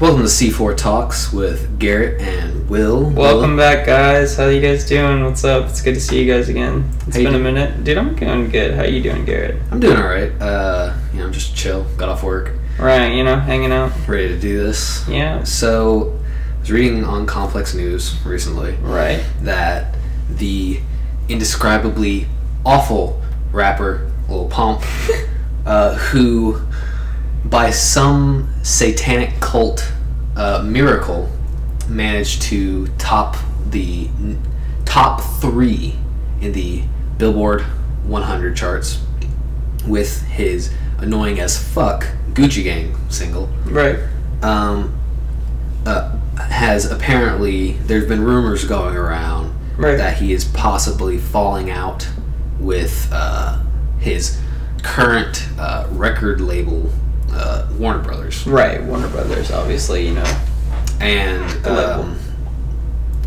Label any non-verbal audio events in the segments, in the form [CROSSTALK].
Welcome to C4 Talks with Garrett and Will. Welcome back, guys. How you guys doing? What's up? It's good to see you guys again. It's been a minute, dude. I'm doing good. How you doing, Garrett? I'm doing all right. Uh, you know, just chill. Got off work, Right, you know, hanging out. ready to do this. Yeah. So, I was reading on Complex News recently Right. that the indescribably awful rapper Lil Pump, [LAUGHS] uh, who by some satanic cult uh, miracle managed to top the n- top three in the Billboard 100 charts with his annoying as fuck Gucci Gang single Right. um, uh, has apparently there's been rumors going around Right. that he is possibly falling out with uh, his current uh, record label uh, Warner Brothers Right. Warner Brothers, obviously, you know. and um,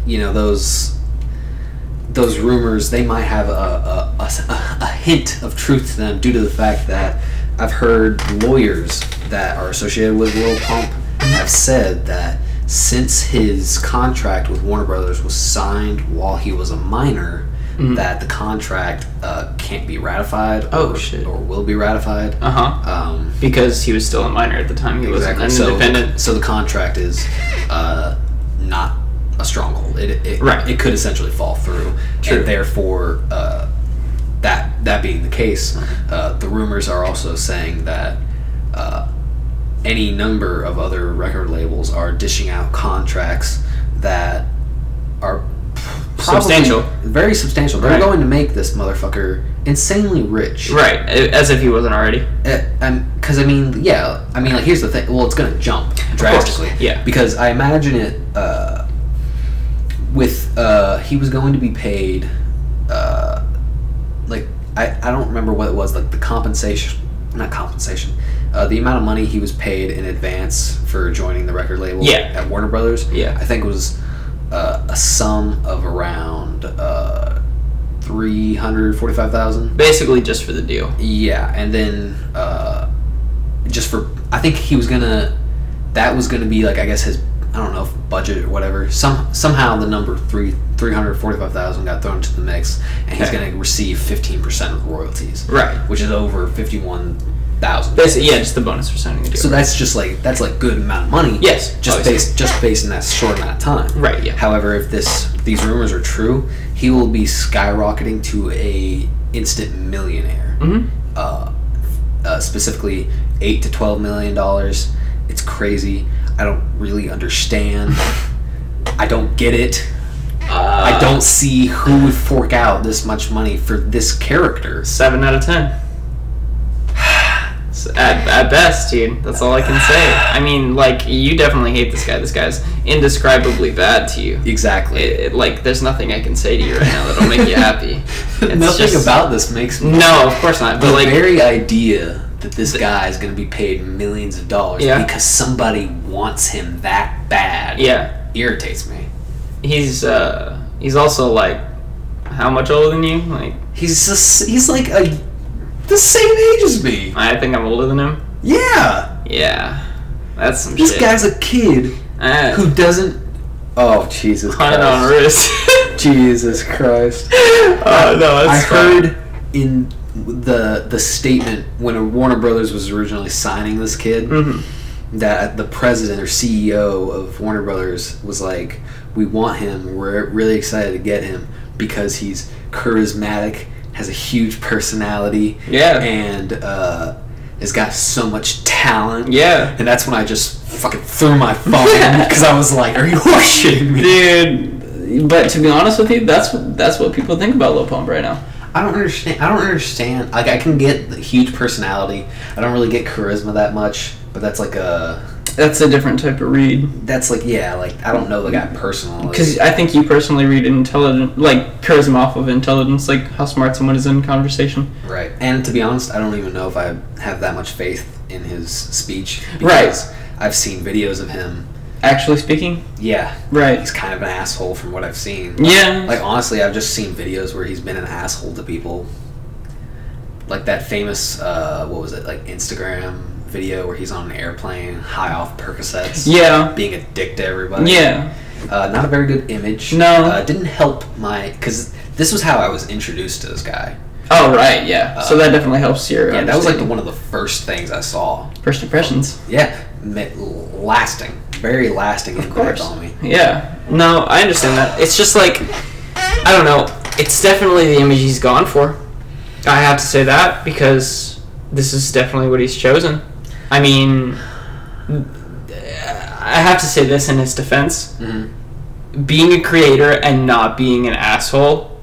you know those those rumors they might have a, a, a, a hint of truth to them due to the fact that I've heard lawyers that are associated with Lil Pump have said that since his contract with Warner Brothers was signed while he was a minor, Mhm. that the contract uh, can't be ratified Oh, or, shit. or will be ratified. Uh huh. Um, Because he was still a minor at the time. He wasn't an independent. So the contract is uh, not a stronghold. It, it, Right. it could essentially fall through. True. And therefore, uh, that that being the case, uh, the rumors are also saying that uh, any number of other record labels are dishing out contracts that are Substantial. very substantial. They're Right. going to make this motherfucker insanely rich. Right. As if he wasn't already. Because I mean, yeah, I mean, like here's the thing. Well, it's going to jump drastically. yeah. Because I imagine it uh, with uh, he was going to be paid, uh, like I I don't remember what it was like the compensation, not compensation, uh, the amount of money he was paid in advance for joining the record label. Yeah. At Warner Brothers. Yeah. I think it was uh, a sum of around uh, three hundred forty-five thousand. Basically, just for the deal. Yeah, and then uh, just for I think he was gonna that was gonna be like I guess his I don't know if budget or whatever. Some somehow the number three three hundred forty five thousand got thrown into the mix, and he's Okay. gonna receive fifteen percent of royalties, Right. which is over fifty one thousand. Basically, yeah, just the bonus for signing the deal. So that's just like that's like good amount of money. Yes, just obviously. based just based in that short amount of time. Right, yeah. However, if this these rumors are true, he will be skyrocketing to a instant millionaire hmm uh, uh, specifically eight to twelve million dollars. It's crazy. I don't really understand. I don't get it. Uh, I don't see who would fork out this much money for this character. Seven out of ten. At, at best, dude. That's all I can say. I mean, like, you definitely hate this guy. This guy's indescribably bad to you. Exactly. It, it- like, there's nothing I can say to you right now that'll make you happy. [LAUGHS] Nothing just- about this makes me. No, of course not. The But like, very idea that this guy is going to be paid millions of dollars Yeah. because somebody wants him that bad yeah, irritates me. he's uh, he's also like, how much older than you? Like, He's just, he's like a the same age as me. I think I'm older than him. Yeah. Yeah, that's some This shit. guy's a kid uh, who doesn't. Oh Jesus hunted on Christ! wrist. [LAUGHS] Jesus Christ! Oh no, I heard in the the statement when Warner Brothers was originally signing this kid Mhm. that the president or CEO of Warner Brothers was like, "We want him. We're really excited to get him because he's charismatic, has a huge personality, Yeah. and uh, has got so much talent." Yeah. And that's when I just fucking threw my phone because [LAUGHS] I was like, "Are you shitting me?" Dude, but to be honest with you, that's that's what people think about Lil Pump right now. I don't understand. I don't understand. Like, I can get the huge personality. I don't really get charisma that much, but that's like a. That's a different type of read. That's like yeah. Like I don't know the guy personally. Because I think you personally read intelligent, like charisma off of intelligence, like how smart someone is in conversation. right. And to be honest, I don't even know if I have that much faith in his speech. Right. I've seen videos of him. Actually speaking, Yeah. right? He's kind of an asshole from what I've seen. Yeah. Like honestly, I've just seen videos where he's been an asshole to people. Like that famous, uh, what was it? Like Instagram video where he's on an airplane, high off Percocets, Yeah. being a dick to everybody. Yeah. Uh, not a very good image. No. Uh, didn't help my because this was how I was introduced to this guy. Oh right, yeah. so Uh, that definitely helps your. Yeah, that was like the, one of the first things I saw. first impressions. Yeah, lasting, very lasting impact course. on me. Yeah. No, I understand that. It's just like I don't know. It's definitely the image he's gone for. I have to say that because this is definitely what he's chosen. I mean, I have to say this in his defense. Mm-hmm. Being a creator and not being an asshole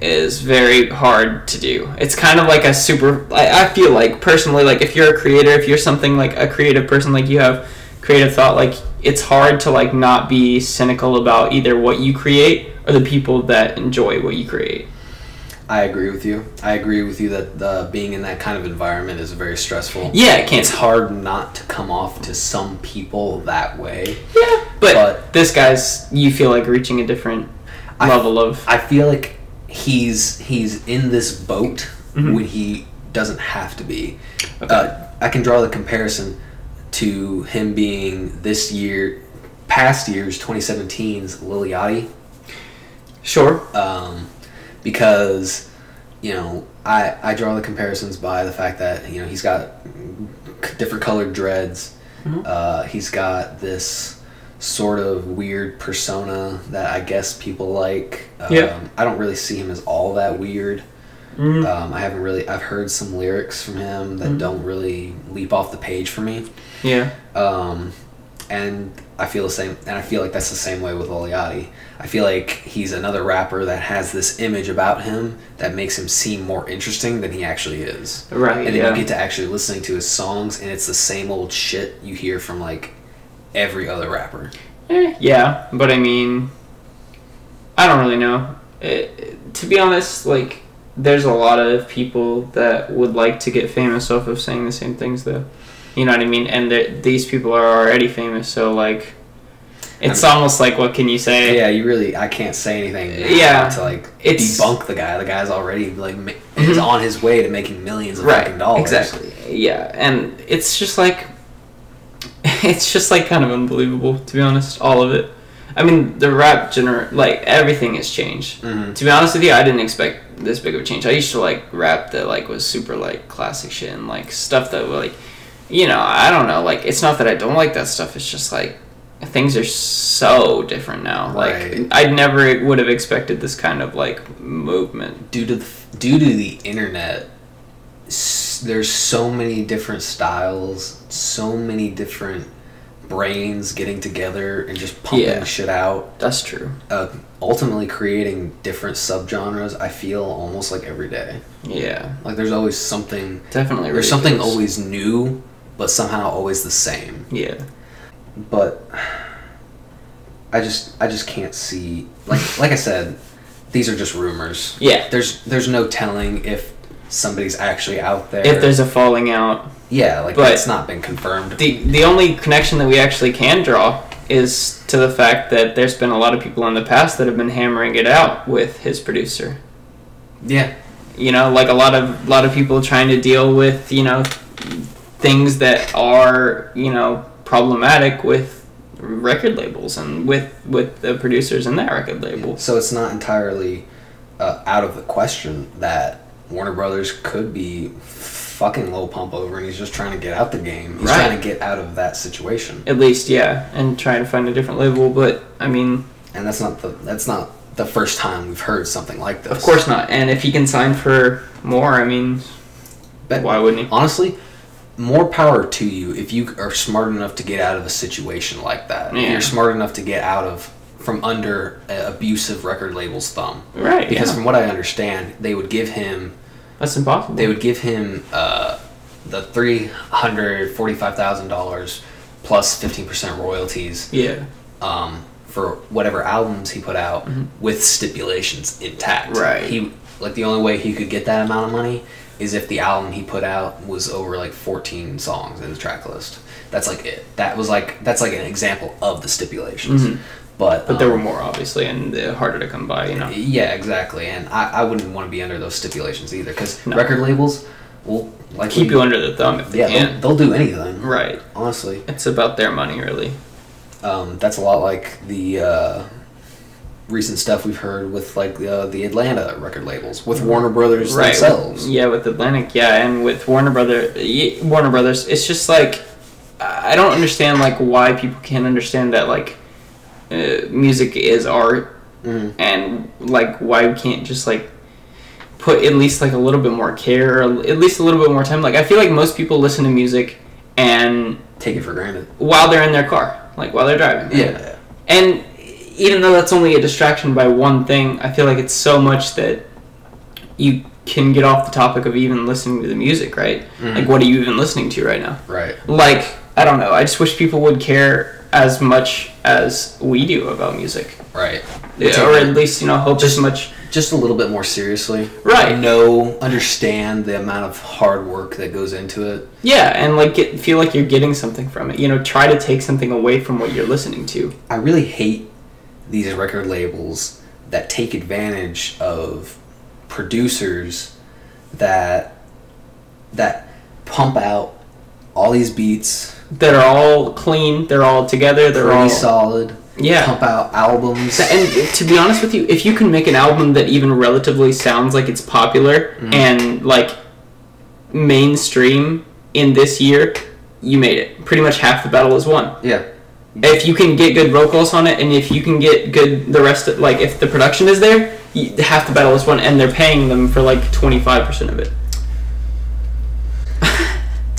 is very hard to do. It's kind of like a super. I, I feel like personally, like if you're a creator, if you're something like a creative person, like you have creative thought, like it's hard to like not be cynical about either what you create or the people that enjoy what you create. I agree with you. I agree with you that uh, being in that kind of environment is very stressful. Yeah, it can't. It's hard not to come off to some people that way. Yeah, but, But- this guy's you feel like reaching a different I- level of. I feel like he's he's in this boat Mhm. when he doesn't have to be. Okay. Uh, I can draw the comparison to him being this year, past year's 2017's Lil Yachty. Sure. um, because you know I I draw the comparisons by the fact that you know he's got different colored dreads. Mhm. Uh, he's got this sort of weird persona that I guess people like. Um, Yeah. I don't really see him as all that weird. Mm, Um, I haven't really. I've heard some lyrics from him that Mhm. don't really leap off the page for me. yeah. Um, and I feel the same, and I feel like that's the same way with Yachty. I feel like he's another rapper that has this image about him that makes him seem more interesting than he actually is. Right. And then yeah. you get to actually listening to his songs, and it's the same old shit you hear from like every other rapper. Eh, yeah, but I mean, I don't really know. It, to be honest, like, there's a lot of people that would like to get famous off of saying the same things, though. You know what I mean? And these people are already famous, so, like, it's almost like, what can you say? Yeah, you really. I can't say anything. Yeah. To like It's- debunk the guy. The guy's already like is Mhm. on his way to making millions of Right, fucking dollars. exactly. Yeah, and it's just like, [LAUGHS] it's just like kind of unbelievable, to be honest, all of it. I mean, the rap gener, like, everything has changed. Mhm. To be honest with you, I didn't expect this big of a change. I used to like rap that like was super like classic shit and like stuff that like, you know, I don't know. Like it's not that I don't like that stuff. It's just like things are so different now. Like Right. I never would have expected this kind of like movement. due to the, due to the internet there's so many different styles so many different brains getting together and just pumping Yeah. shit out That's true. uh, ultimately creating different subgenres i feel almost like every day Yeah, like there's always something definitely. there's something always new but somehow always the same Yeah. But i just i just can't see like like i said these are just rumors Yeah. there's there's no telling if somebody's actually out there. If there's a falling out, yeah, like but- it's not been confirmed. the the only connection that we actually can draw is to the fact that there's been a lot of people in the past that have been hammering it out with his producer. yeah, you know like a lot of a lot of people trying to deal with you know things that are you know problematic with record labels and with with the producers in that record label so it's not entirely uh, out of the question that Warner Brothers could be fucking Lil Pump over, and he's just trying to get out the game. He's Right. trying to get out of that situation, at least yeah and trying to find a different label but i mean and that's not the that's not the first time we've heard something like this. of course not and if he can sign for more i mean But why wouldn't he honestly, more power to you if you are smart enough to get out of a situation like that. If Yeah. you're smart enough to get out of from under an abusive record label's thumb. right Because yeah. from what I understand, they would give him that's impossible they would give him uh, the three hundred forty-five thousand dollars plus fifteen percent royalties yeah um, for whatever albums he put out Mhm. with stipulations intact. Right. He like the only way he could get that amount of money is if the album he put out was over like fourteen songs in the track list. That's like it. That was like that's like an example of the stipulations. Mhm. But but there were um, more obviously and harder to come by you know yeah, exactly. And I, I wouldn't want to be under those stipulations either because No. record labels, Well, like keep we- you under the thumb if they Yeah, can. they'll, they'll do anything. Right. Honestly, It's about their money, really. um, that's a lot like the uh, recent stuff we've heard with like uh, the Atlantic record labels with Warner Brothers right. themselves. Yeah, with Atlantic, yeah, and with Warner Brother, Warner Brothers, it's just like I don't understand like why people can't understand that like uh, music is art, Mhm. and like why we can't just like put at least like a little bit more care, or at least a little bit more time. Like I feel like most people listen to music and Take it for granted. while they're in their car, like while they're driving. Yeah. And even though that's only a distraction by one thing, I feel like it's so much that you can get off the topic of even listening to the music, right? Mhm. Like, what are you even listening to right now? Right. Like, I don't know. I just wish people would care as much as we do about music, Right. yeah, or at least you know hope just, as much. just a little bit more seriously. Right. Know, understand the amount of hard work that goes into it. Yeah, and like get, feel like you're getting something from it. You know, try to take something away from what you're listening to. I really hate these record labels that take advantage of producers that that pump out all these beats That are all clean. They're all together. They're all solid. Yeah. Pump out albums. And to be honest with you, if you can make an album that even relatively sounds like it's popular Mhm. and like mainstream in this year, you made it. Pretty much half the battle is won. yeah. If you can get good vocals on it, and if you can get good the rest of like if the production is there, you, half the battle is won, and they're paying them for like twenty five percent of it. [LAUGHS]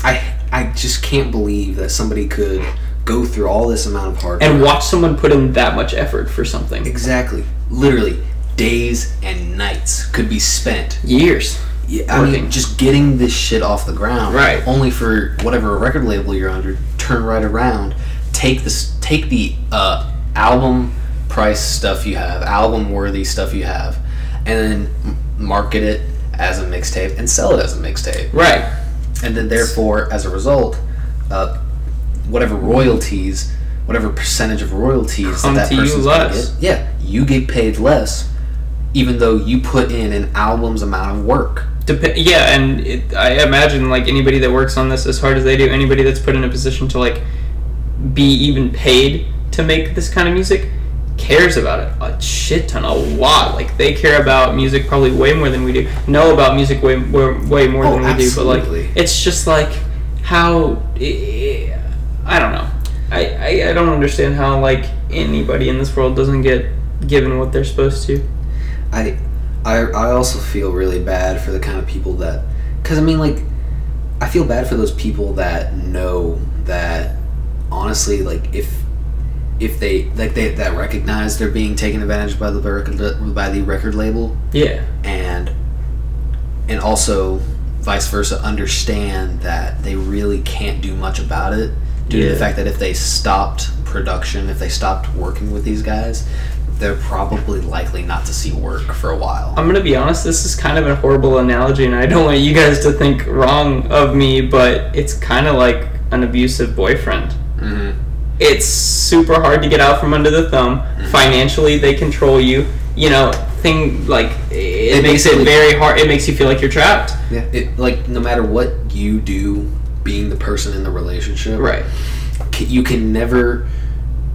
I I just can't believe that somebody could go through all this amount of hard And watch someone put in that much effort for something. Exactly. Literally, days and nights could be spent. Years. Yeah, I mean, just getting this shit off the ground. Right. Only for whatever record label you're under, turn right around, take this, take the uh, album price stuff you have, album worthy stuff you have, and then market it as a mixtape and sell it as a mixtape. Right. And then, therefore, as a result, uh, whatever royalties, whatever percentage of royalties Come that that to person's gonna less. get, yeah, you get paid less, even though you put in an album's amount of work. Dep- yeah, and it, I imagine like anybody that works on this as hard as they do, anybody that's put in a position to like be even paid to make this kind of music cares about it a shit ton, a lot. Like they care about music probably way more than we do. Know about music way way, way more Oh, than we do. But like it's just like how I don't know. I, I I don't understand how like anybody in this world doesn't get given what they're supposed to. I, I, I also feel really bad for the kind of people that, because I mean, like, I feel bad for those people that know that, honestly, like, if, if they like they that recognize they're being taken advantage by the record by the record label, Yeah. and, and also vice versa, understand that they really can't do much about it due to the fact that if they stopped production, if they stopped working with these guys, they're probably likely not to see work for a while. I'm gonna be honest. This is kind of a horrible analogy, and I don't want you guys to think wrong of me, but it's kind of like an abusive boyfriend. Hmm It's super hard to get out from under the thumb. Financially, they control you. You know, thing like it, It makes it very hard. It makes you feel like you're trapped. Yeah. It like no matter what you do, being the person in the relationship, Right. You can never,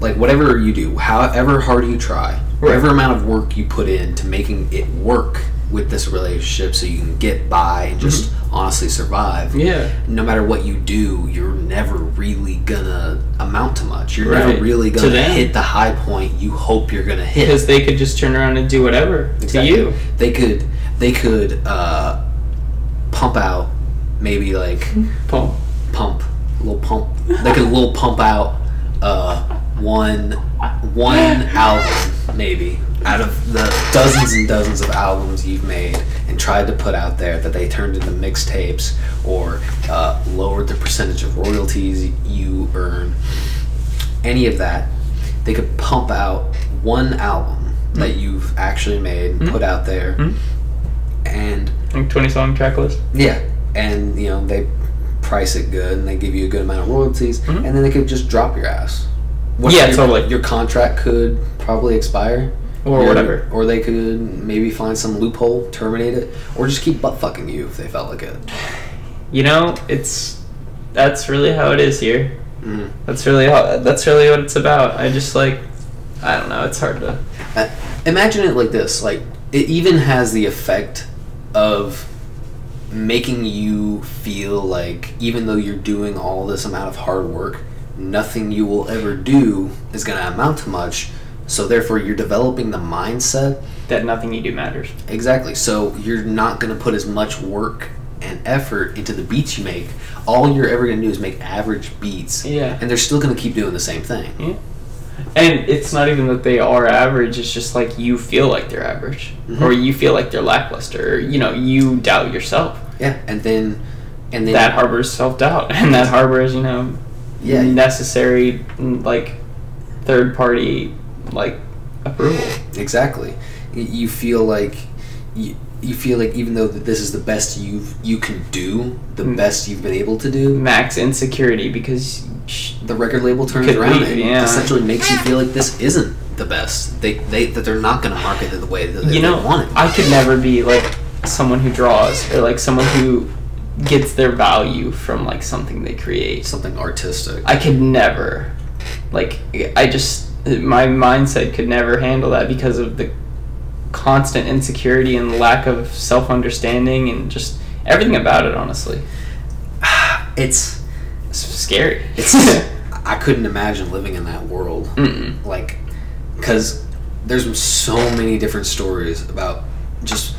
like whatever you do, however hard you try, whatever amount of work you put in to making it work with this relationship, so you can get by and just honestly survive. Mm-hmm. Yeah. No matter what you do, you're never really gonna amount to much. You're Right. never really gonna them. hit the high point you hope you're gonna hit. Because they could just turn around and do whatever Exactly. to you. They could they could uh, pump out maybe like pump pump a little pump. They could little pump out uh, one one album maybe out of the dozens and dozens of albums you've made and tried to put out there that they turned into mixtapes or uh, lowered the percentage of royalties you earn. Any of that, they could pump out one album that you've actually made and put out there, Mhm. and Like 20 song track list. yeah, and you know they price it good and they give you a good amount of royalties, Mhm. and then they could just drop your ass. Yeah, your, totally. Your contract could probably expire, Or Your- whatever. or they could maybe find some loophole, terminate it, or just keep butt fucking you if they felt like it. you know, it's that's really how it is here. Mm. That's really how, that's really what it's about. I just like I don't know. It's hard to. Uh, imagine it like this: like it even has the effect of making you feel like even though you're doing all this amount of hard work, nothing you will ever do is going to amount to much. So therefore, you're developing the mindset that nothing you do matters. Exactly. So you're not going to put as much work and effort into the beats you make. All you're ever going to do is make average beats. Yeah. And they're still going to keep doing the same thing. Yeah. And it's not even that they are average, it's just like you feel like they're average. Mhm. Or you feel like they're lackluster. Or, you know, you doubt yourself. Yeah. And then, and then that harbors self doubt. [LAUGHS] And that harbors, you know, Yeah. necessary, like, third party, like, approval. Exactly. You feel like you, you feel like even though this is the best you you can do, the Mm. best you've been able to do, Max insecurity because. Sh- the record label turns around and yeah. essentially makes you feel like this isn't the best. They they that they're not going to market it the way that they, you know, they want it. I could never be like someone who draws or like someone who gets their value from like something they create. Something artistic. I could never, like, I just my mindset could never handle that because of the constant insecurity and lack of self understanding and just everything about it. Honestly, [SIGHS] it's it's scary. it's [LAUGHS] I couldn't imagine living in that world. Mm-mm. Like, because there's so many different stories about just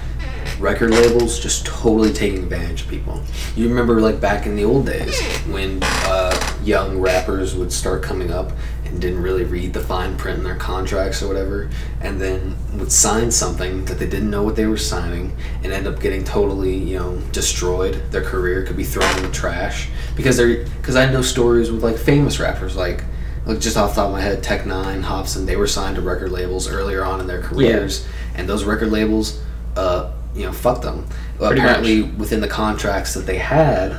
record labels just totally taking advantage of people. You remember, like, back in the old days when uh, young rappers would start coming up and didn't really read the fine print in their contracts or whatever, and then would sign something that they didn't know what they were signing and end up getting totally, you know, destroyed. Their career could be thrown in the trash because they're because I know stories with like famous rappers like like just off the top of my head, Tech N9ne, Hopsin, they were signed to record labels earlier on in their careers, and those record labels, uh, you know, fuck them. Apparently, within the contracts that they had,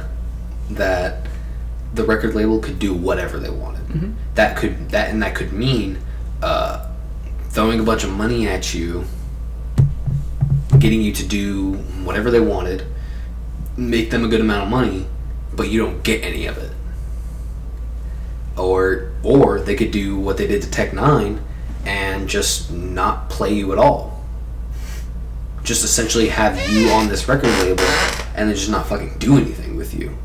that the record label could do whatever they wanted. Mhm. That could that and that could mean uh, throwing a bunch of money at you, getting you to do whatever they wanted, make them a good amount of money, but you don't get any of it. Or or they could do what they did to Tech N9ne and just not play you at all. Just essentially have you on this record label and then just not fucking do anything with you.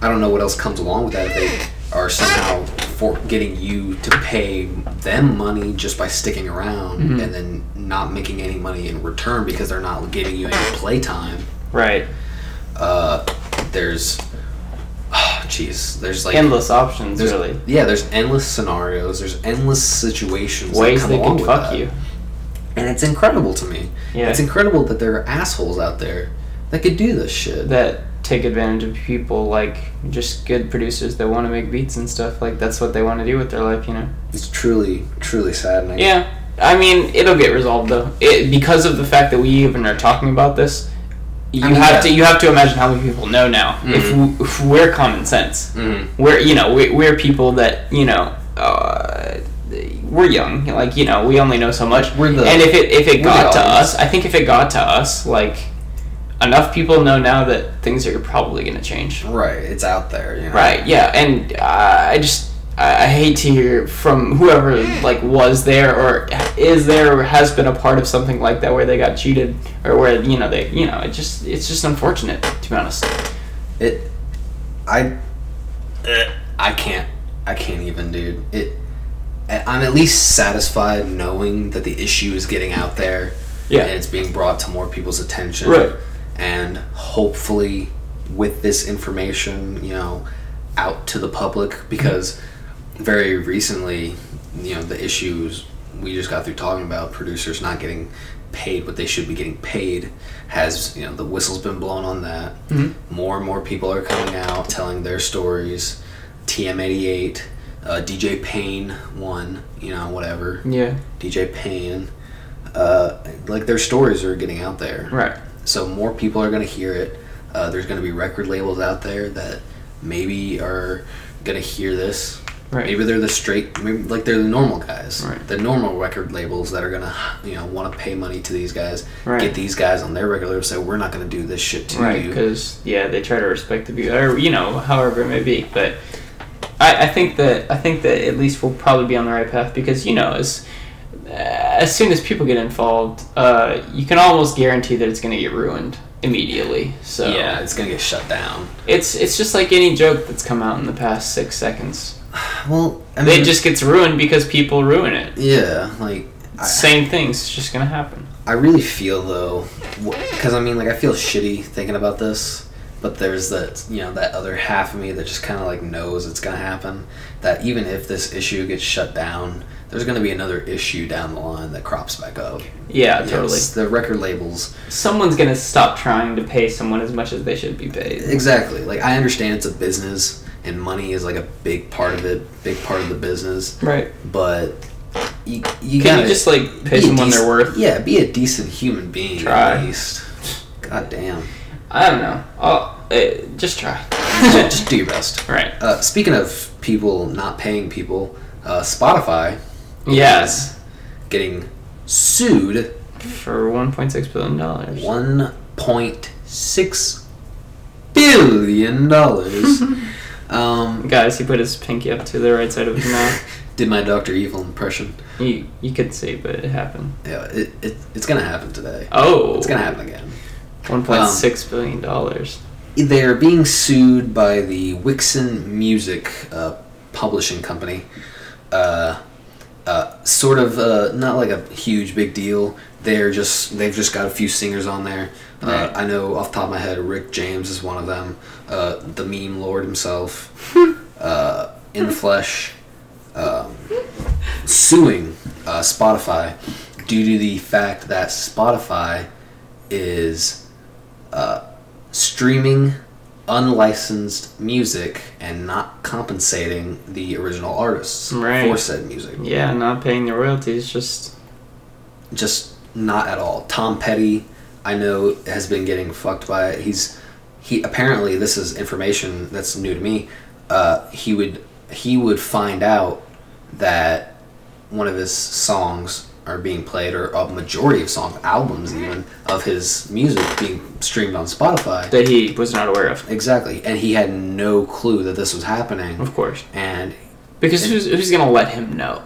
I don't know what else comes along with that if they are somehow for getting you to pay them money just by sticking around Mhm. and then not making any money in return because they're not giving you any playtime. Right. Uh, there's, oh, jeez, there's like Endless options, really. Yeah, there's endless scenarios. There's endless situations. Ways come they can fuck that. you. And it's incredible to me. Yeah. It's incredible that there are assholes out there that could do this shit. that take advantage of people like just good producers that want to make beats and stuff like that's what they want to do with their life you know It's truly, truly saddening. yeah i mean it'll get resolved though it, because of the fact that we even are talking about this you I mean, have yeah. to you have to imagine how many people know now if, Mhm. we, if we're common sense Mhm. we're you know we, we're people that you know uh, we're young like you know we only know so much We're the- and if it if it got to us i think if it got to us like enough people know now that things are probably going to change Right, it's out there. You know? right yeah and uh, i just I I hate to hear from whoever like was there or is there or has been a part of something like that where they got cheated or where you know they you know it just it's just unfortunate to be honest It, I, I can't, I can't even, dude. It, I'm at least satisfied knowing that the issue is getting out there. Yeah. And it's being brought to more people's attention. Right. And hopefully, with this information, you know, out to the public, because very recently, you know, the issues we just got through talking about producers not getting paid what they should be getting paid has you know the whistle's been blown on that Mhm. more and more people are coming out telling their stories TM88 uh, DJ Pain 1 you know whatever yeah DJ Pain uh, like their stories are getting out there right so more people are going to hear it. Uh, there's going to be record labels out there that maybe are going to hear this Right. Maybe they're the straight, maybe like they're the normal guys, Right. the normal record labels that are gonna, you know, want to pay money to these guys, Right. get these guys on their regular, say we're not gonna do this shit to right you. because yeah they try to respect the view or you know however it may be but I, I think that i think that at least we'll probably be on the right path because you know as as soon as people get involved uh, you can almost guarantee that it's going to get ruined immediately so. Yeah, it's gonna get shut down. it's it's just like any joke that's come out in the past six seconds. [SIGHS] Well, I mean, it just gets ruined because people ruin it. Yeah, like I, same things it's just going to happen. I really feel though, because I mean, like I feel shitty thinking about this, but there's that you know that other half of me that just kind of like knows it's gonna happen. That even if this issue gets shut down, there's gonna be another issue down the line that crops back up. yeah You totally it's the record labels. someone's going to stop trying to pay someone as much as they should be paid Exactly. Like I understand it's a business and money is like a big part of it, big part of the business. right But you you Can gotta you just like pay be a someone their decent- worth? Yeah, be a decent human being Try. at least. God damn. I don't know. I'll, uh, just try. [LAUGHS] just do your best. All right. Uh, speaking of people not paying people, uh, Spotify Yes. getting sued For 1.6 billion dollars. one point six billion dollars. [LAUGHS] um, Guys, he put his pinky up to the right side of his [LAUGHS] mouth. did my Doctor Evil impression? You you could see, but it happened. Yeah, it, it, it's gonna happen today. Oh. It's gonna happen again. 1.6 billion dollars. They're being sued by the Wixen Music uh, publishing company. Uh, uh, sort of uh, not like a huge big deal. They're just they've just got a few singers on there. Uh, Right. I know off the top of my head, Rick James is one of them. Uh, the meme lord himself, [LAUGHS] uh, in the flesh, um, suing uh, Spotify due to the fact that Spotify is uh, streaming unlicensed music and not compensating the original artists Right. for said music. Yeah, not paying the royalties. Just Just not at all. Tom Petty, I know, has been getting fucked by it. He's he apparently this is information that's new to me. Uh, he would he would find out that one of his songs are being played, or a majority of songs, albums even of his music being streamed on Spotify. that he was not aware of. Exactly, and he had no clue that this was happening. Of course. And Because who's who's gonna let him know?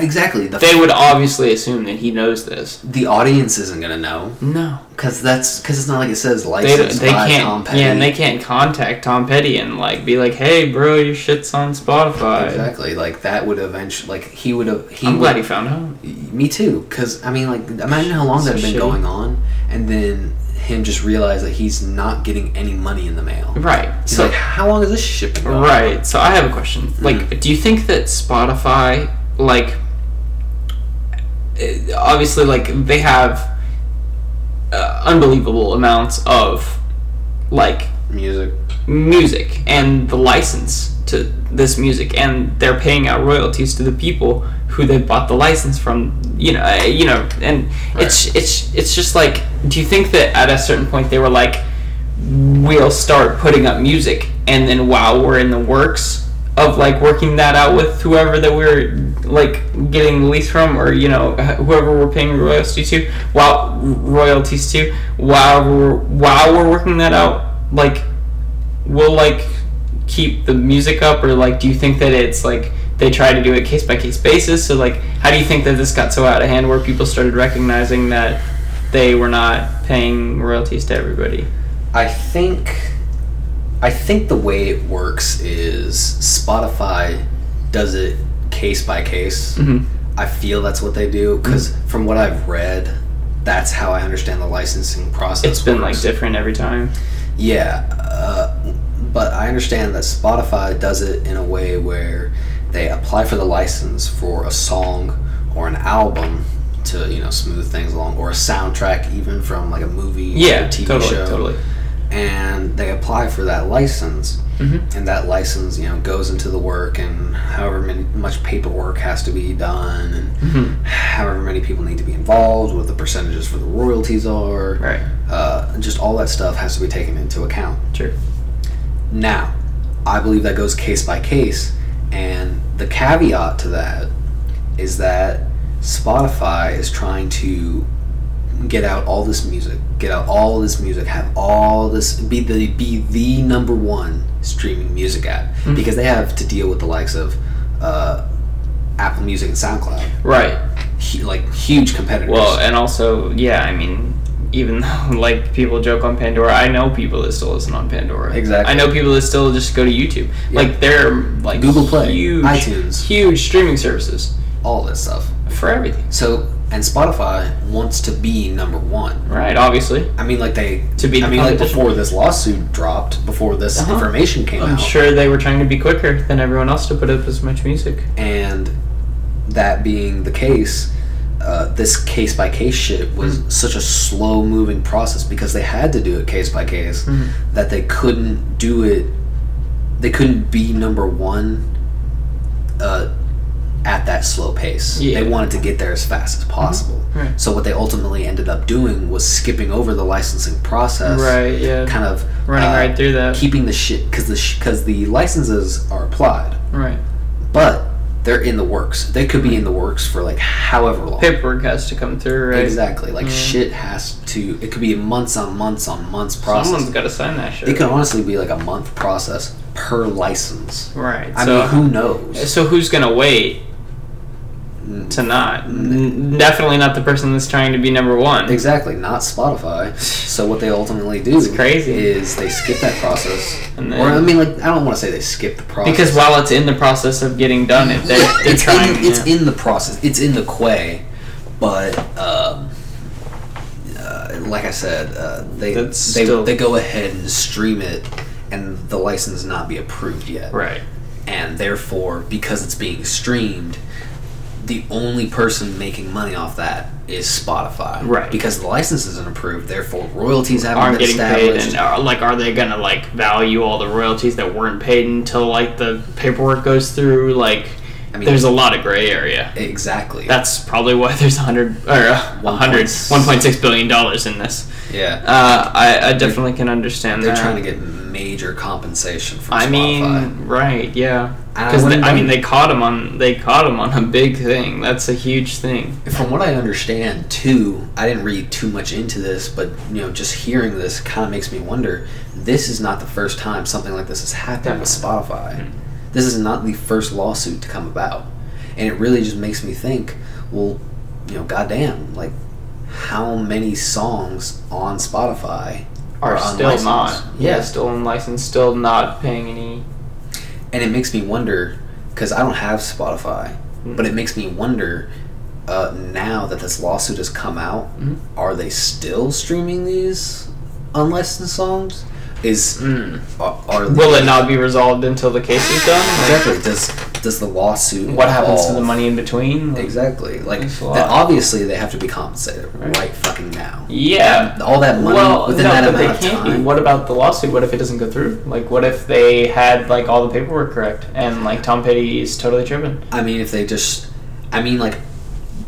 Exactly, the They would obviously assume that he knows this. the audience isn't gonna know No. because that's because it's not like it says They, licensed they by can't Tom Petty. yeah and they can't contact Tom Petty and like be like hey bro your shit's on Spotify exactly like that would eventually like he would have. He I'm would, glad he found out Me too, because I mean, like, imagine how long So that had been shitty. going on, and then him just realize that he's not getting any money in the mail. right He's so like, how long is this shit been on?" right so I have a question Mm-hmm. like do you think that Spotify like obviously like they have uh, unbelievable amounts of like Music. music and the license to this music and they're paying out royalties to the people who they bought the license from you know uh, you know and it's it's it's just like do you think that at a certain point they were like we'll start putting up music and then while we're in the works of like working that out with whoever that we're like getting the lease from or you know whoever we're paying royalties to while royalties to while we're while we're working that out like we'll like keep the music up or like do you think that it's like they try to do it case by case basis? So like how do you think that this got so out of hand where people started recognizing that they were not paying royalties to everybody? I think I think the way it works is Spotify does it case by case. Mhm. I feel that's what they do because from what I've read, that's how I understand the licensing process. it's been like different every time Yeah, uh, but I understand that Spotify does it in a way where they apply for the license for a song or an album to you know smooth things along, or a soundtrack even from like a movie or yeah a TV totally show. totally And they apply for that license, Mhm. and that license you know goes into the work, and however many, much paperwork has to be done, and Mhm. however many people need to be involved, what the percentages for the royalties are, right uh, just all that stuff has to be taken into account. sure Now, I believe that goes case by case, and the caveat to that is that Spotify is trying to get out all this music, get out all this music, have all this be the be the number one streaming music app Mhm. because they have to deal with the likes of uh, Apple Music and SoundCloud, Right. Hu- like huge competitors. Well, and also, yeah, I mean, even [LAUGHS] though like people joke on Pandora, I know people that still listen on Pandora. Exactly. I know people that still just go to YouTube. Like they're like Google Play, huge, iTunes. huge streaming services all this stuff. for everything. So and Spotify wants to be number one. Right. Obviously, I mean, like they To be. I mean, like before this lawsuit dropped, before this Uh-huh. information came out. I'm sure they were trying to be quicker than everyone else to put up as much music. and that being the case, uh, this case by case shit was Mm. such a slow moving process because they had to do it case by case Mhm. that they couldn't do it. They couldn't be number one uh, at that slow pace. Yeah. They wanted to get there as fast as possible. Mm-hmm. Right. So what they ultimately ended up doing was skipping over the licensing process. Right. Yeah. Kind of Running uh, right through that. keeping the shit because the because the licenses are applied, right. but they're in the works. They could be mm-hmm. in the works for like however long. Paperwork has to come through. Right. Exactly. Like Yeah. shit has to. It could be months on months on months process. Someone's got to sign that shit. it could honestly be like a month process per license. Right. I so, mean, who knows? so who's gonna wait to not? N- Definitely not the person that's trying to be number one. Exactly, not Spotify. So what they ultimately do It's crazy. is they skip that process. And or I mean, like I don't want to say they skip the process Because while it's in the process of getting done, if they're, they're it's trying. in, it's yeah. in the process. It's in the quay, but um, uh, like I said, uh, they That's they still- they go ahead and stream it, and the license not be approved yet, right. and therefore because it's being streamed. The only person making money off that is Spotify, Right. Because the license isn't approved, therefore royalties haven't Aren't been getting paid, established. and are, like, are they gonna like value all the royalties that weren't paid until like the paperwork goes through? Like, I mean- there's a lot of gray area. exactly. That's probably why there's hundred or a One hundred, point- one point six billion dollars in this. yeah. Uh, I, I definitely can understand They're that. trying to get major compensation from I Spotify. mean, right? Yeah, because wouldn't I mean they caught him on they caught him on a big thing. That's a huge thing. From what I understand, too, I didn't read too much into this, but you know, just hearing this kind of makes me wonder. This is not the first time something like this has happened with Spotify. Mhm. This is not the first lawsuit to come about, and it really just makes me think. Well, you know, goddamn, like how many songs on Spotify Are still unlicensed? not. Yeah, still unlicensed. Still not paying any. and it makes me wonder because I don't have Spotify, Mm. but it makes me wonder. Uh, now that this lawsuit has come out, Mhm. are they still streaming these unlicensed songs? Is Mm. are, are Will it not be resolved until the case is done? Like, exactly? Does does the lawsuit? What happens to the money in between? Like, Exactly. Like obviously they have to be compensated Right. right, fucking now. Yeah. All that money Well, within no, that amount of can't be. time. What about the lawsuit? What if it doesn't go through? Like, what if they had like all the paperwork correct and like Tom Petty is totally tripping? I mean, if they just, I mean, like,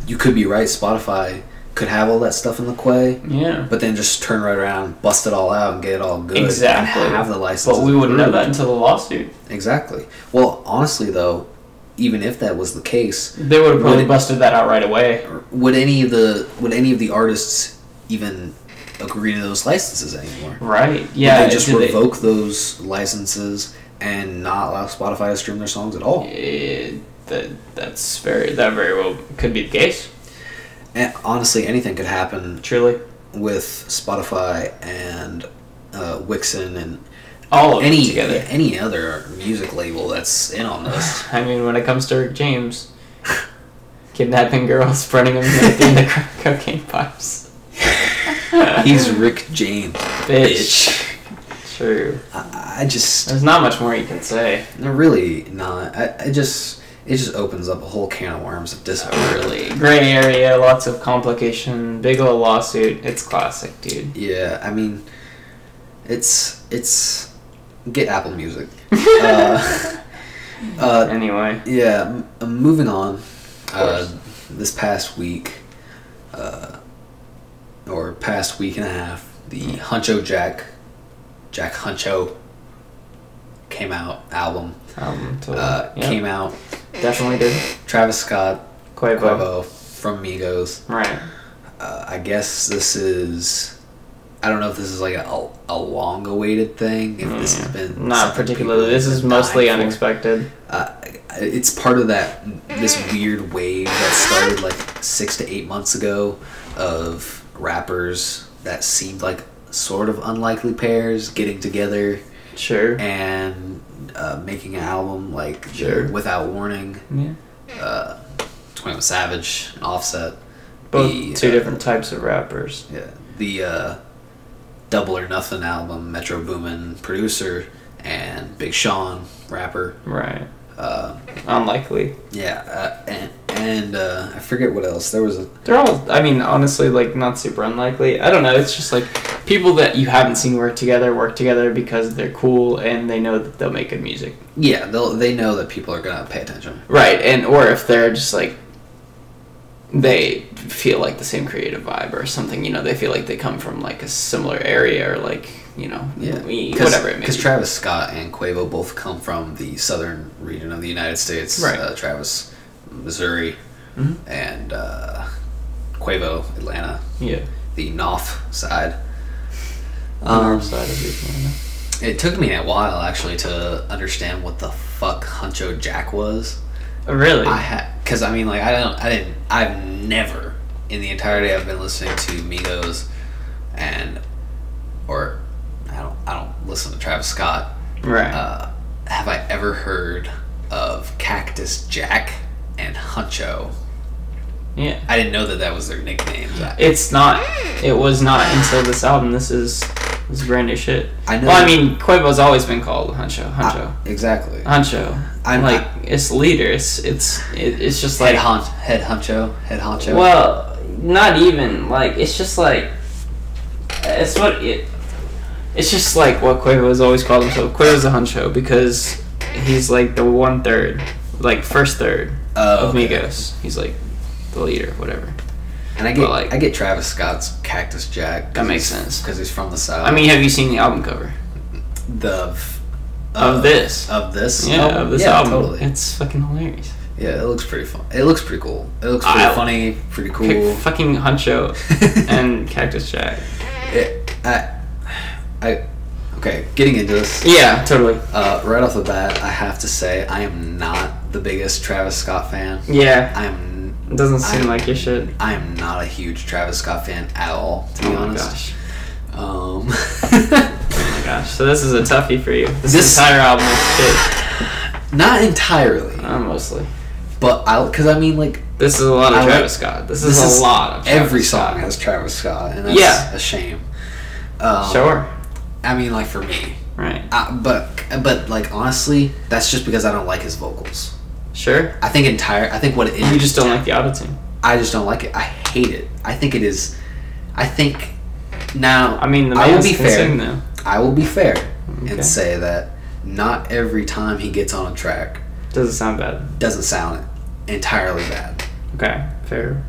you could be right. Spotify could have all that stuff in the quay, Yeah. but then just turn right around, bust it all out, and get it all good. Exactly. Have the license. But we wouldn't know that until the lawsuit. Exactly. Well, honestly, though, even if that was the case, They would have probably Would- busted that out right away. would any of the would any of the artists even agree to those licenses anymore? Right. Yeah. Would they just do they- revoke those licenses and not allow Spotify to stream their songs at all? Eh, that that's very that very well could be the case. And honestly, anything could happen Truly. with Spotify and uh, Wixen and All of any together. any other music label that's in on this. [LAUGHS] I mean, when it comes to Rick James, kidnapping girls, burning them in the crack [LAUGHS] cocaine pipes. [LAUGHS] He's Rick James, Bitch. True. I, I just There's not much more you can say. really not. I, I just it just opens up a whole can of worms of disappointment. Really gray area, lots of complication, big old lawsuit. It's classic, dude. Yeah, I mean, it's it's get Apple Music. [LAUGHS] uh, uh, Anyway, yeah, m- moving on. Uh, this past week, uh, or past week and a half, the Huncho Jack, Jack Huncho, came out album. um, to, Uh, yep. Came out, Definitely did. Travis Scott, Quavo. Quavo from Migos. Right. Uh, I guess this is. I don't know if this is like a, a long awaited thing. If this has been Mm. Not particularly. This is mostly unexpected. Uh, it's part of that this weird wave that started like six to eight months ago of rappers that seemed like sort of unlikely pairs getting together Sure. and uh, making an album like Sure. without warning. Yeah. Uh, Twenty One Savage, and Offset. Both the, two uh, different types of rappers. Yeah, the uh, Double or Nothing album, Metro Boomin producer and Big Sean rapper. Right. Uh, Unlikely. yeah, uh, and and uh, I forget what else. There was a They're all. I mean, honestly, like not super unlikely. I don't know. It's just like people that you haven't seen work together work together because they're cool and they know that they'll make good music. yeah. They they know that people are gonna pay attention. Right. And or if they're just like they feel like the same creative vibe or something. You know, they feel like they come from like a similar area or like you know Yeah, we- whatever it may Because. Travis Scott and Quavo both come from the southern region of the United States. Right. Uh, Travis, Missouri, Mhm. and uh, Quavo, Atlanta, yeah. the north side. The Um, north side of Louisiana. It took me a while actually to understand what the fuck Huncho Jack was. Oh, really? I had, cause I mean, like I don't, I didn't, I've never in the entirety I've been listening to Migos, and or I don't, I don't listen to Travis Scott. right. Uh, have I ever heard of Cactus Jack and Huncho? yeah. I didn't know that that was their nicknames. I, It's not. It was not until this album. This is this is brand new shit. I know. Well, I mean, Quavo's always been called Huncho. I- Huncho. exactly. Huncho. I'm like it's leader. It's it's it, it's just head like head Huncho, head Huncho. well, not even like it's just like it's what it. It's just like what Quavo has always called himself. Quavo's a Huncho because he's like the one third, like first third Oh, of okay. Migos. He's like the leader, whatever. And I get, But, like- I get Travis Scott's Cactus Jack. That makes sense. because he's from the south. I mean, have you seen the album cover the of uh, this? of this Yeah, album? of this yeah, album. totally. It's fucking hilarious. Yeah, it looks pretty fun. It looks pretty cool. It looks pretty I- funny, pretty cool. fucking Huncho [LAUGHS] and Cactus Jack. It, I, I, okay, getting into this. Yeah, totally. Uh, right off the bat, I have to say I am not the biggest Travis Scott fan. Yeah, I am. it doesn't seem I- like your shit. I am not a huge Travis Scott fan at all, to be honest. Oh my honest. gosh. Um, Oh my gosh. So this is a toughie for you. This, This- entire album is shit. not entirely, Uh, mostly. but I, because I mean, like This is a lot of I like- Travis Scott. This, this is is a lot of Travis every Scott. song has Travis Scott, and that's Yeah. a shame. Um, Sure. I mean, like for me, Right. uh, but but like honestly, that's just because I don't like his vocals. Sure. I think entire. I think what it is. You just don't like the autotune. I just don't like it. I hate it. I think it is. I think now. I mean, the I will be fair. I will be fair Okay. and say that not every time he gets on a track Doesn't sound bad. doesn't sound entirely bad. Okay. Fair.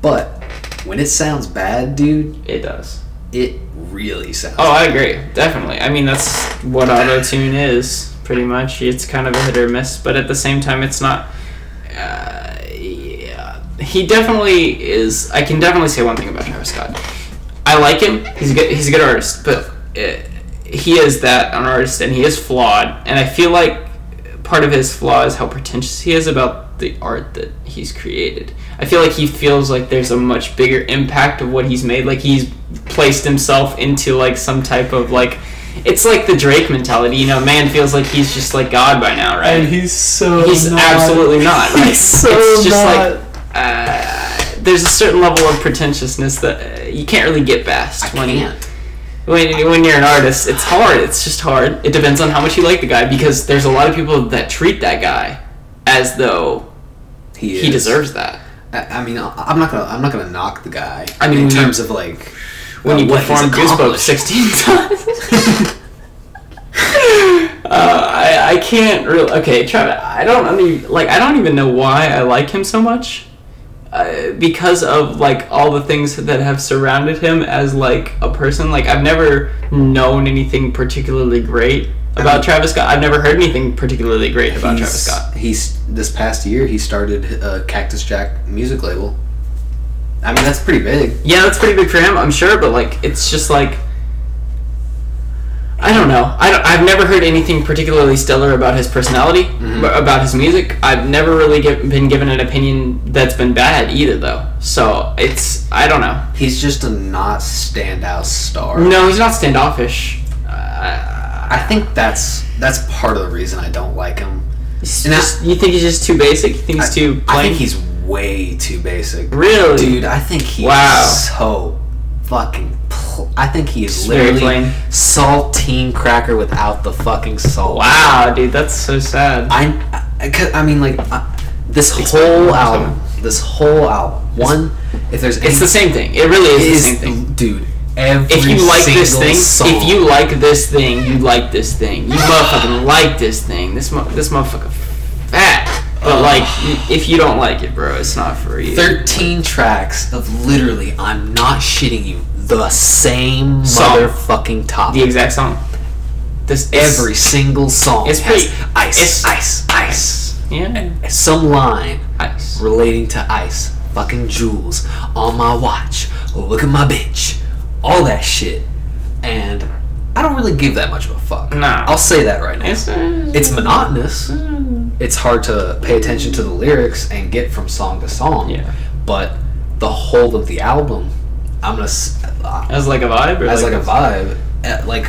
But when it sounds bad, dude, It does. it really sounds. Oh, I agree. Definitely. I mean, that's what auto tune is, pretty much. It's kind of a hit or miss, but at the same time, it's not. Uh, yeah. He definitely is. I can definitely say one thing about Travis Scott. I like him. He's a good. He's a good artist, but uh, he is that an artist, and he is flawed. And I feel like part of his flaw is how pretentious he is about the art that he's created. I feel like he feels like there's a much bigger impact of what he's made. Like he's placed himself into like some type of like it's like the Drake mentality, you know, man feels like he's just like God by now, right? And he's so. he's absolutely not. Right? He's so it's just not. like uh, there's a certain level of pretentiousness that uh, you can't really get past I when can't. when when you're an artist. It's hard. It's just hard. It depends on how much you like the guy because there's a lot of people that treat that guy as though He, he deserves that. I, I mean, I'm not gonna. I'm not gonna knock the guy. I mean, in terms of like When uh, you perform Goosebumps 16 [LAUGHS] times. uh, I, I can't really. Okay, Travis. I don't even like. I don't even know why I like him so much. Uh, because of like all the things that have surrounded him as like a person. Like I've never known anything particularly great about Travis Scott. I've never heard anything particularly great about He's- Travis Scott. He's this past year he started a Cactus Jack music label. I mean that's pretty big. Yeah, that's pretty big for him, I'm sure. But like, it's just like. I don't know. I don't, I've never heard anything particularly stellar about his personality, Mm-hmm. but about his music. I've never really give, been given an opinion that's been bad either, though. So it's I don't know. He's just a not standout star. No, he's not standoffish. Uh, I think that's that's part of the reason I don't like him. And I- you think he's just too basic? You think he's too I think he's way too basic. really, Dude, I think he's Wow. so fucking. Pl- I think he is literally plain. saltine cracker without the fucking salt. Wow, dude, that's so sad. I, I, I mean, like uh, this Explain whole album, this whole album. One, if there's any, It's the same thing. It really is, is the same thing. dude. Every If you like this thing, song, if you like this thing, you like this thing. You motherfucking like this thing. This mo- this motherfucker fat. But like, if you don't like it, bro, it's not for you. 13 tracks of literally, I'm not shitting you, the same Song. motherfucking top. the exact song. This Every single song It's has pretty- ice, it's- ice, ice. yeah. Some line Ice. relating to ice. Fucking jewels on my watch. Oh, look at my bitch. All that shit. And I don't really give that much of a fuck. Nah. I'll say that right now. It's, uh, It's monotonous. It's hard to pay attention to the lyrics and get from song to song. Yeah. But the whole of the album, I'm gonna uh, as like a vibe, or as like a vibe, uh, like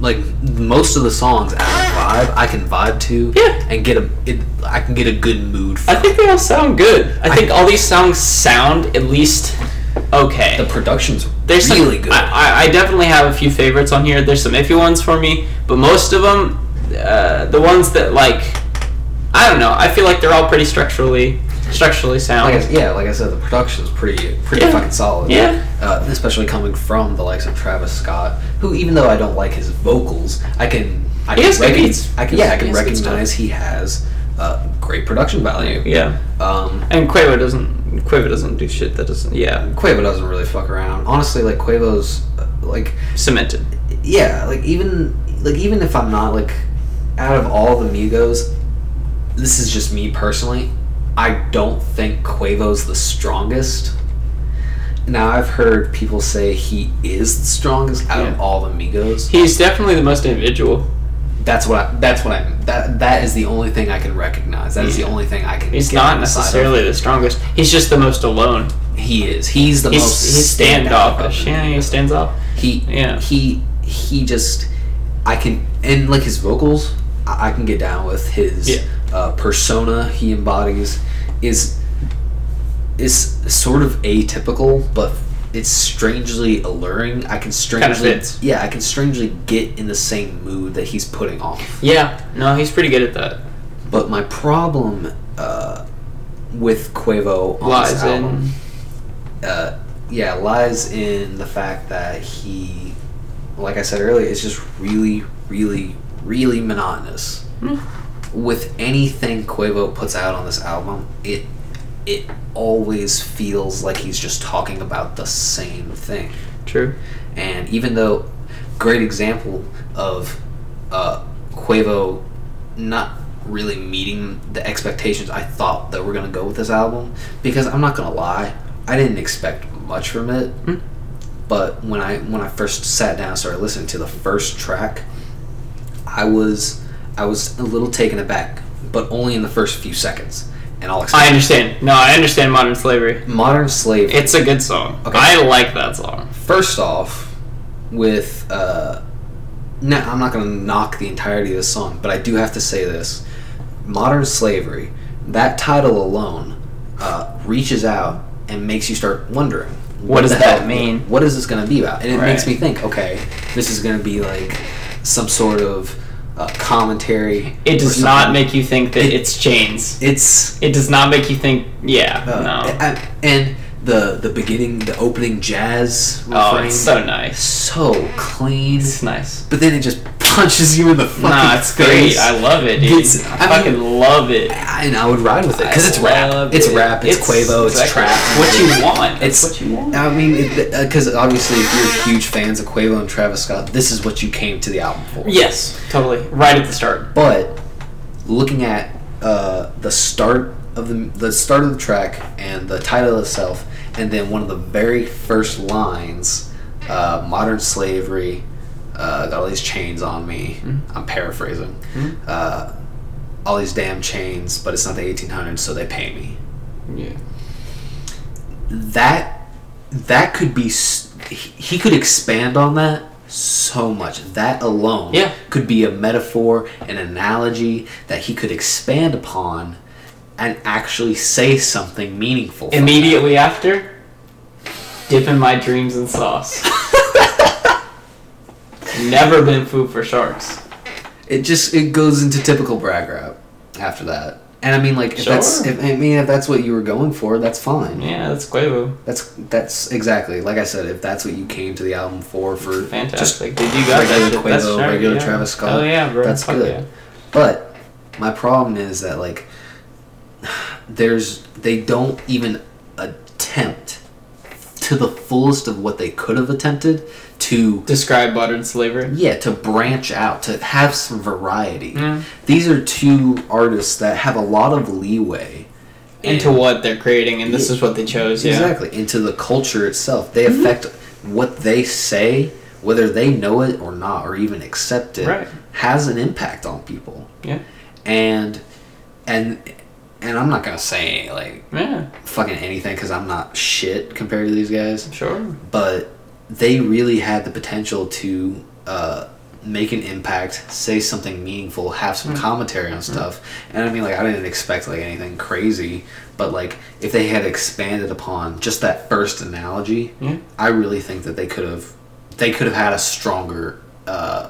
like most of the songs as a vibe, I can vibe to. Yeah. And get a, it, I can get a good mood. From. I think they all sound good. I think all these songs sound at least okay. the production's There's really some, good. I, I- definitely have a few favorites on here. There's some iffy ones for me, but most of them, uh, the ones that like, I don't know. I feel like they're all pretty structurally structurally sound. like I, yeah, like I said, the production's pretty pretty Yeah. fucking solid. Yeah. Uh, especially coming from the likes of Travis Scott, who even though I don't like his vocals, I can I He can has good recognize, beats. I can yeah I can he has good stuff. recognize he has uh, great production value. yeah, Um, and Quavo doesn't. Quavo doesn't do shit that doesn't. Yeah, Quavo doesn't really fuck around. Honestly, like Quavo's uh, like cemented. yeah, like even like even if I'm not like out of all the Migos, this is just me personally. I don't think Quavo's the strongest. Now I've heard people say he is the strongest out of all the Migos. He's definitely the most individual. That's what I, that's what I that that is the only thing I can recognize. That is the only thing I can. He's not necessarily the strongest. He's just the most alone. He is. He's the He's, most he's standoffish. Yeah, he stands off. he Yeah. he he just i can and like his vocals i, I can get down with his Yeah. uh, persona he embodies is is sort of atypical but it's strangely alluring i can strangely yeah i can strangely get in the same mood that he's putting off Yeah, no, he's pretty good at that. but my problem uh, with quavo on Lies this in. uh, yeah, lies in the fact that he, like I said earlier, is just really, really, really monotonous. Hmm. With anything Quavo puts out on this album, it it always feels like he's just talking about the same thing. True. And even though, great example of uh, Quavo not really meeting the expectations I thought that were gonna go with this album, because I'm not gonna lie, I didn't expect much from it. Hmm. But when I when I first sat down and started listening to the first track, I was I was a little taken aback, but only in the first few seconds. And I'll I understand. No, I understand modern slavery. Modern slavery. It's a good song. Okay. I like that song. First off, with uh, no, I'm not going to knock the entirety of the song, but I do have to say this: modern slavery. That title alone uh, reaches out and makes you start wondering. What does the that hell- mean? What is this going to be about? And it makes me think, okay, this is going to be like some sort of uh, commentary. It does not make you think that It- it's chains. It's It does not make you think. Yeah. uh, no. and, and the the beginning, the opening jazz Oh, it's so nice. so clean. It's nice. But then it just punches you in the fucking Nah, it's great. face. I love it, dude. It's- I, I mean- fucking love it. and I would ride with it because it's rap. It's it. rap. It's, Quavo. It's exactly trap. What you want. It's what you want. I mean, because obviously, if you're huge fans of Quavo and Travis Scott, this is what you came to the album for. Yes, totally. Right at the start. But looking at uh, the start of the the start of the track and the title itself, and then one of the very first lines, uh, "Modern slavery." Uh, got all these chains on me. I'm paraphrasing. Uh, all these damn chains, but it's not the 1800s, so they pay me. Yeah. that that could be he he could expand on that so much that alone Yeah. could be a metaphor an analogy that he could expand upon and actually say something meaningful Immediately after, dipping my dreams in sauce. [LAUGHS] Never been food for sharks. it just it goes into typical brag rap after that and i mean like if that's if, i mean if that's what you were going for that's fine Yeah, that's Quavo. that's that's exactly like i said if that's what you came to the album for for just Fantastic. Dude, you got regular that shit. That's Quavo, sharp, regular yeah. Travis Scott. Oh yeah, bro. That's Fuck good. yeah. But my problem is that like [SIGHS] there's they don't even to the fullest of what they could have attempted to Describe modern slavery. yeah to branch out to have some variety. Mm. These are two artists that have a lot of leeway Into in- what they're creating, and this is what they chose. Yeah. Exactly into the culture itself. They Mm-hmm. affect what they say, whether they know it or not, or even accept it. Right. Has an impact on people. Yeah. and and and I'm not gonna say like Yeah. fucking anything because I'm not shit compared to these guys, Sure. but they really had the potential to uh, make an impact, say something meaningful, have some commentary on stuff. And I mean, like I didn't expect like anything crazy, but like if they had expanded upon just that first analogy, Yeah. I really think that they could have they could have had a stronger. Uh,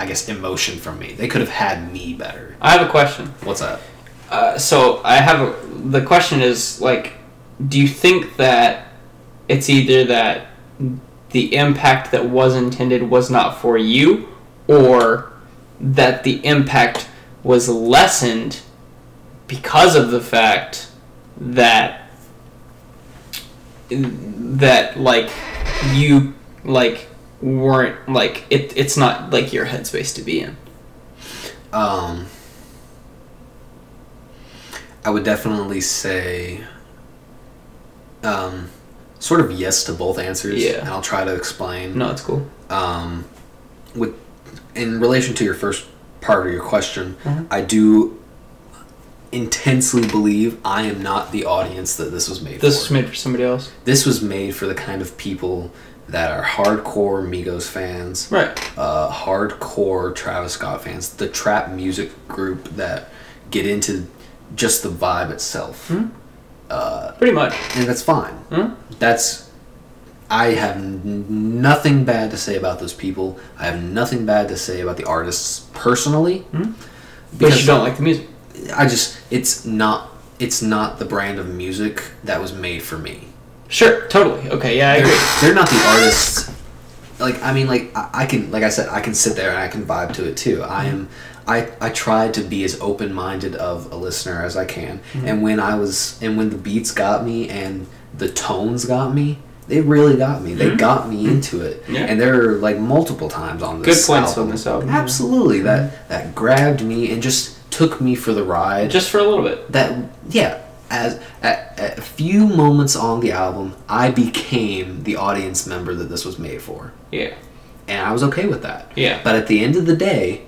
I guess emotion from me. They could have had me better. I have a question. What's that? Uh, so I have a, the question is like, do you think that it's either that the impact that was intended was not for you, or that the impact was lessened because of the fact that that like you like weren't like it, it's not like your headspace to be in. Um, I would definitely say, um, sort of yes to both answers. Yeah. And I'll try to explain. No, it's cool. Um, with in relation to your first part of your question, Mhm. I do intensely believe I am not the audience that this was made for. This for. was made for somebody else. this was made for the kind of people that are hardcore Migos fans, Right. uh, hardcore Travis Scott fans, the trap music group that get into just the vibe itself. Hmm. Uh, Pretty much. and that's fine. Hmm? That's. I have n- nothing bad to say about those people. I have nothing bad to say about the artists personally. Hmm? But you don't like the music. I just it's not it's not the brand of music that was made for me. Sure, totally. Okay, yeah, I they're, agree. they're not the artists. Like I mean, like I, I can, like I said, I can sit there and I can vibe to it too. I am, I I try to be as open minded of a listener as I can. Mm-hmm. And when I was, and when the beats got me and the tones got me, they really got me. They Mhm. got me into it. Yeah. And there are like multiple times on Good this. points album. on this album. yeah. Absolutely, that that grabbed me and just took me for the ride Just for a little bit. that yeah as at, at a few moments on the album i became the audience member that this was made for Yeah. and i was okay with that Yeah. but at the end of the day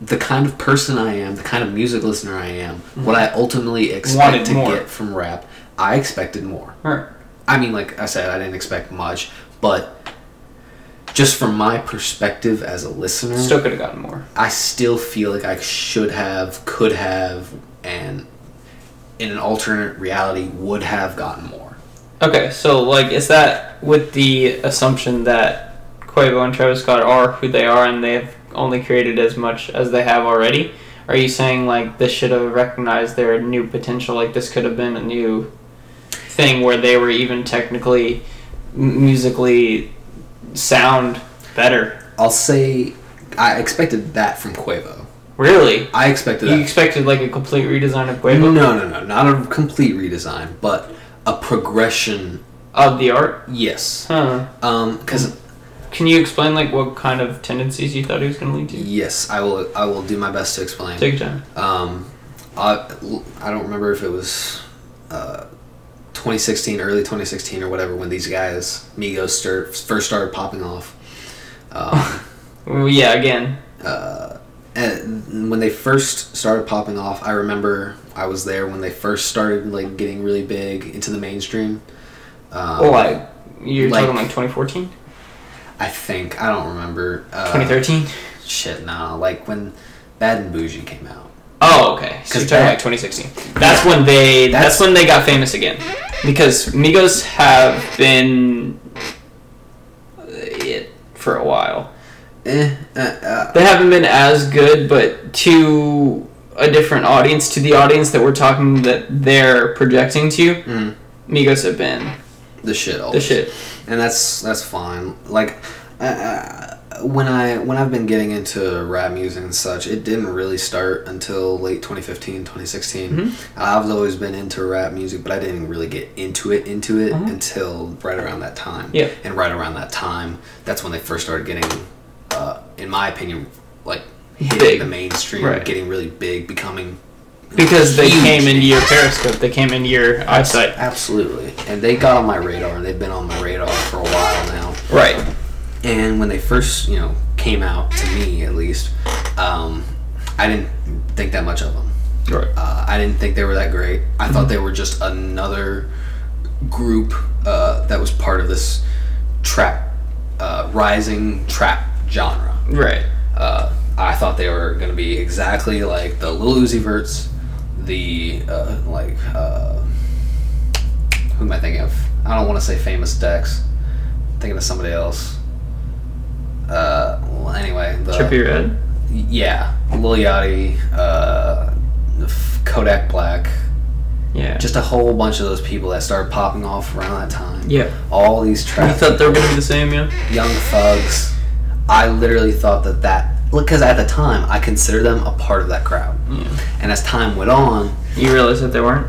the kind of person i am the kind of music listener i am what mm-hmm. i ultimately expect Wanted to more. get from rap i expected more Right. i mean like i said i didn't expect much but just from my perspective as a listener Still could have gotten more. I still feel like I should have, could have, and in an alternate reality would have gotten more. Okay, so like, is that with the assumption that Quavo and Travis Scott are who they are and they've only created as much as they have already? Are you saying like this should have recognized their new potential? Like this could have been a new thing where they were even technically, m- musically sound better? I'll say, I expected that from Quavo. Really? I expected that. You expected like a complete redesign of No, Quavo no, no, not a complete redesign, but a progression. of the art? Yes. Huh. Um, because Can you explain like what kind of tendencies you thought he was going to lead to? yes, I will. I will do my best to explain. Take your time. Um, I, I don't remember if it was uh, 2016, early 2016 or whatever, when these guys, Migos, start, first started popping off. Um, [LAUGHS] yeah, again. uh, and when they first started popping off, I remember I was there when they first started like getting really big into the mainstream. Um, Oh, like you're like- talking like 2014, I think I don't remember. Uh, 2013. Shit, no. Like when Bad and Bougie came out. Oh, okay. So 'Cause you're talking like 2016. That's when they. That's, That's- when they got famous again, because Migos have been uh, it for a while. Eh, uh, uh, They haven't been as good, but to a different audience, to the audience that we're talking that they're projecting to, mm, Migos have been the shit. All the shit. And that's that's fine. Like uh, uh, when I when I've been getting into rap music and such, it didn't really start until late 2015, 2016. Mhm. I've always been into rap music, but I didn't really get into it into it Mhm. until right around that time. Yeah. and right around that time, that's when they first started getting, uh, in my opinion, like hitting Big. the mainstream, Right. getting really big, becoming Because they huge. came into your periscope, they came into your eyesight. Absolutely, and they got on my radar, and they've been on my radar for a while now. Right. And when they first, you know, came out to me at least, um, I didn't think that much of them. Right. Uh, I didn't think they were that great. I thought they were just another group uh, that was part of this trap, uh, rising trap genre. Right. Uh, I thought they were going to be exactly like the Lil Uzi Verts, the uh, like uh, who am I thinking of? I don't want to say Famous Dex. I'm thinking of somebody else. Uh, well, anyway, the Trippie Redd. yeah, Lil Yachty, uh, Kodak Black, Yeah. just a whole bunch of those people that started popping off around that time. yeah. All these tracks. You thought they were gonna be the same, yeah? young thugs. I literally thought that that because at the time I considered them a part of that crowd, Yeah. and as time went on, You realized that they weren't?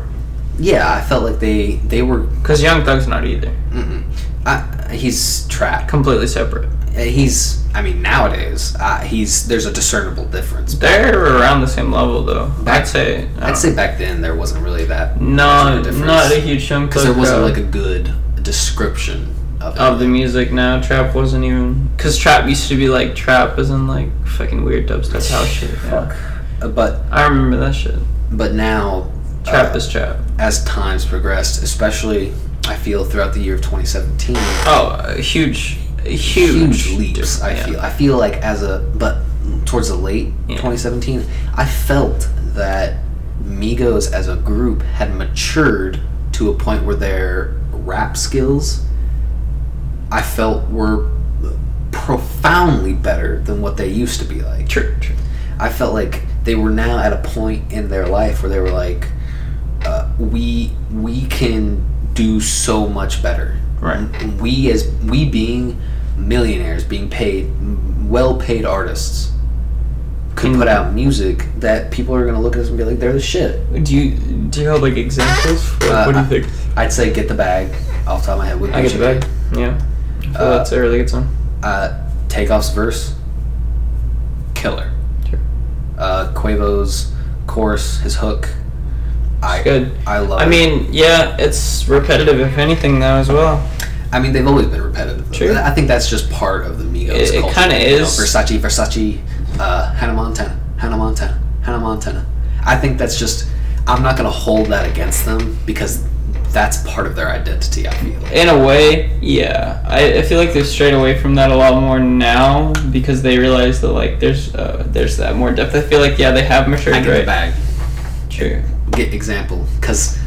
yeah, I felt like they they were. Because Young Thug's not either. I, he's trapped. Completely separate. He's. I mean, nowadays uh, he's there's a discernible difference. They're around the same level, though. Back- I'd say. I'd say back then there wasn't really that No, much of a difference. not a huge chunk because there wasn't like a good description of of the music now. Trap wasn't even because trap used to be like trap, as in like fucking weird dubstep house shit. Yeah. Uh, but I remember that shit. but now Trap uh, is trap. as times progressed, especially I feel throughout the year of 2017. Oh, uh, huge, huge, huge leaps. I yeah. feel. I feel like as a but towards the late Yeah. 2017, I felt that Migos as a group had matured to a point where their rap skills, I felt, were profoundly better than what they used to be like. True, true. I felt like they were now at a point in their life where they were like, uh, we we can do so much better. Right. We as we being millionaires, being paid, well paid artists, could Can- put out music that people are gonna look at us and be like, they're the shit. Do you do you have like examples? What, Uh, what do you think? I'd say get the bag off the top of my head with I get the bag. Yeah. I Uh, that's a really good song. Uh, Takeoff's verse, killer. Sure. Uh, Quavo's chorus, his hook. I, good. I love. I it. mean, yeah, it's repetitive if anything now as well. I mean, they've always been repetitive. True. I think that's just part of the Migos. It- it you know, is. Versace, Versace, uh, Hannah Montana, Hannah Montana, Hannah Montana. I think that's just. I'm not gonna hold that against them because that's part of their identity. I feel. In a way, yeah. I, I feel like they're strayed away from that a lot more now because they realize that like there's uh, there's that more depth. I feel like yeah they have matured I get the bag. True. Get example because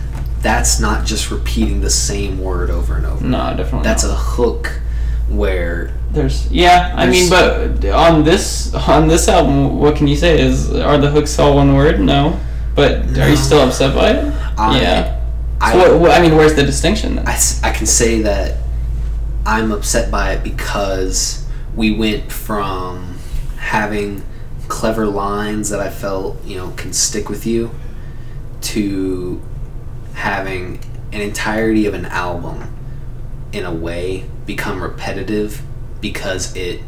that's not just repeating the same word over and over. No, definitely. That's not. a hook where There's yeah. I mean, but on this on this album, what can you say? Is are the hooks all one word? No. But are you still upset by it? I, yeah. I, So what, what, I mean, where's the distinction then? I, I can say that I'm upset by it because we went from having clever lines that I felt you know can stick with you to having an entirety of an album in a way become repetitive because it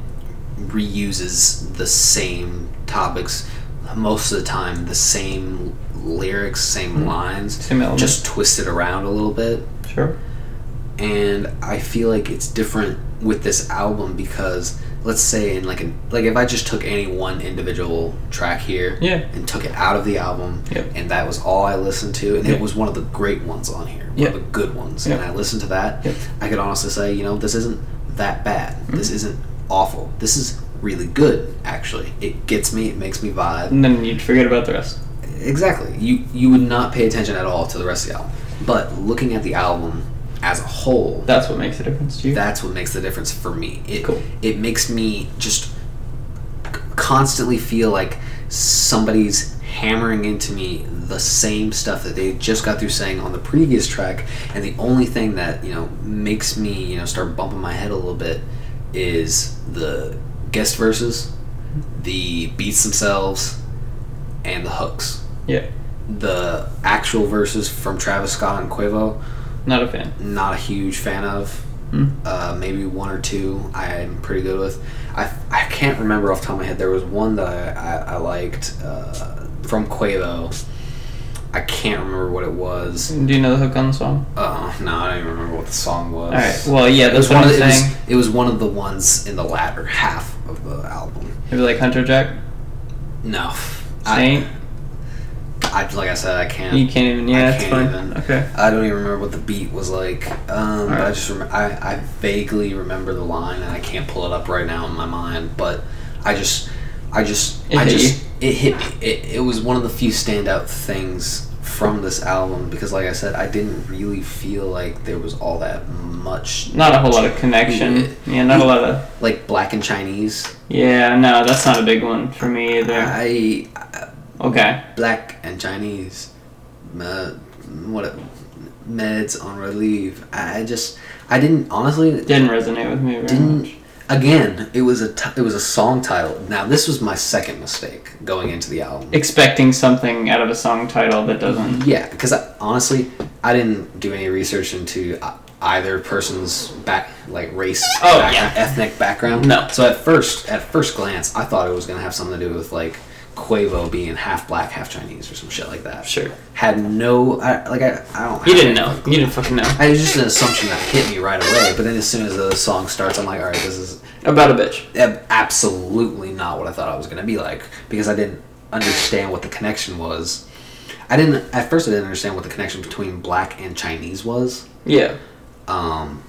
reuses the same topics most of the time the same lyrics same lines Same just twisted around a little bit Sure. and I feel like it's different with this album because let's say in like an like if I just took any one individual track here Yeah. and took it out of the album Yep. and that was all I listened to and Yeah. it was one of the great ones on here one Yeah. of the good ones and I listened to that Yep. I could honestly say you know this isn't that bad this Mm-hmm. isn't awful this is really good actually it gets me it makes me vibe And then you'd forget about the rest. Exactly. You you would not pay attention at all to the rest of the album. But looking at the album as a whole, That's what makes the difference to you. that's what makes the difference for me. It Cool. it makes me just constantly feel like somebody's hammering into me the same stuff that they just got through saying on the previous track and the only thing that, you know, makes me, you know, start bumping my head a little bit is the guest verses, mm-hmm. the beats themselves, and the hooks yeah. the actual verses from Travis Scott and Quavo, Not a fan. not a huge fan of. Hmm. Uh, maybe one or two I'm pretty good with. I, I can't remember off the top of my head. There was one that I, I, I liked uh, from Quavo. I can't remember what it was. Do you know the hook on the song? Uh, no, I don't even remember what the song was. All right. Well, yeah, it was that's one of the, it, was, it was one of the ones in the latter half of the album. Maybe like Huncho Jack. No, Saint. I, I like I said I can't. You can't even. Yeah, I that's fine. even. Okay. I don't even remember what the beat was like, um, but I just remember I, I vaguely remember the line, and I can't pull it up right now in my mind. But I just, I just, It I just, it hit me. It, it was one of the few standout things from this album because, like I said, I didn't really feel like there was all that much. Not a whole lot of connection. Yeah. Yeah, not a lot of. like Black and Chinese. Yeah, no, that's not a big one for me either. I Okay. Black and Chinese, uh, what meds on relief. I just, I didn't honestly. Didn't resonate with me very didn't much. again it was a t- it was a song title now this was my second mistake going into the album Expecting something out of a song title that doesn't. yeah because I, honestly i didn't do any research into uh, either person's back like race Oh, background, yeah. ethnic background No. so at first at first glance i thought it was going to have something to do with like Quavo being half black, half Chinese, or some shit like that. Sure. Had no, I, like I, I don't. You didn't know. You didn't fucking know. I, it was just an assumption that hit me right away. But then as soon as the song starts, I'm like, all right, this is About a bitch. absolutely not what I thought I was going to be like because I didn't understand what the connection was. I didn't at first. I didn't understand what the connection between black and Chinese was. Yeah. Um,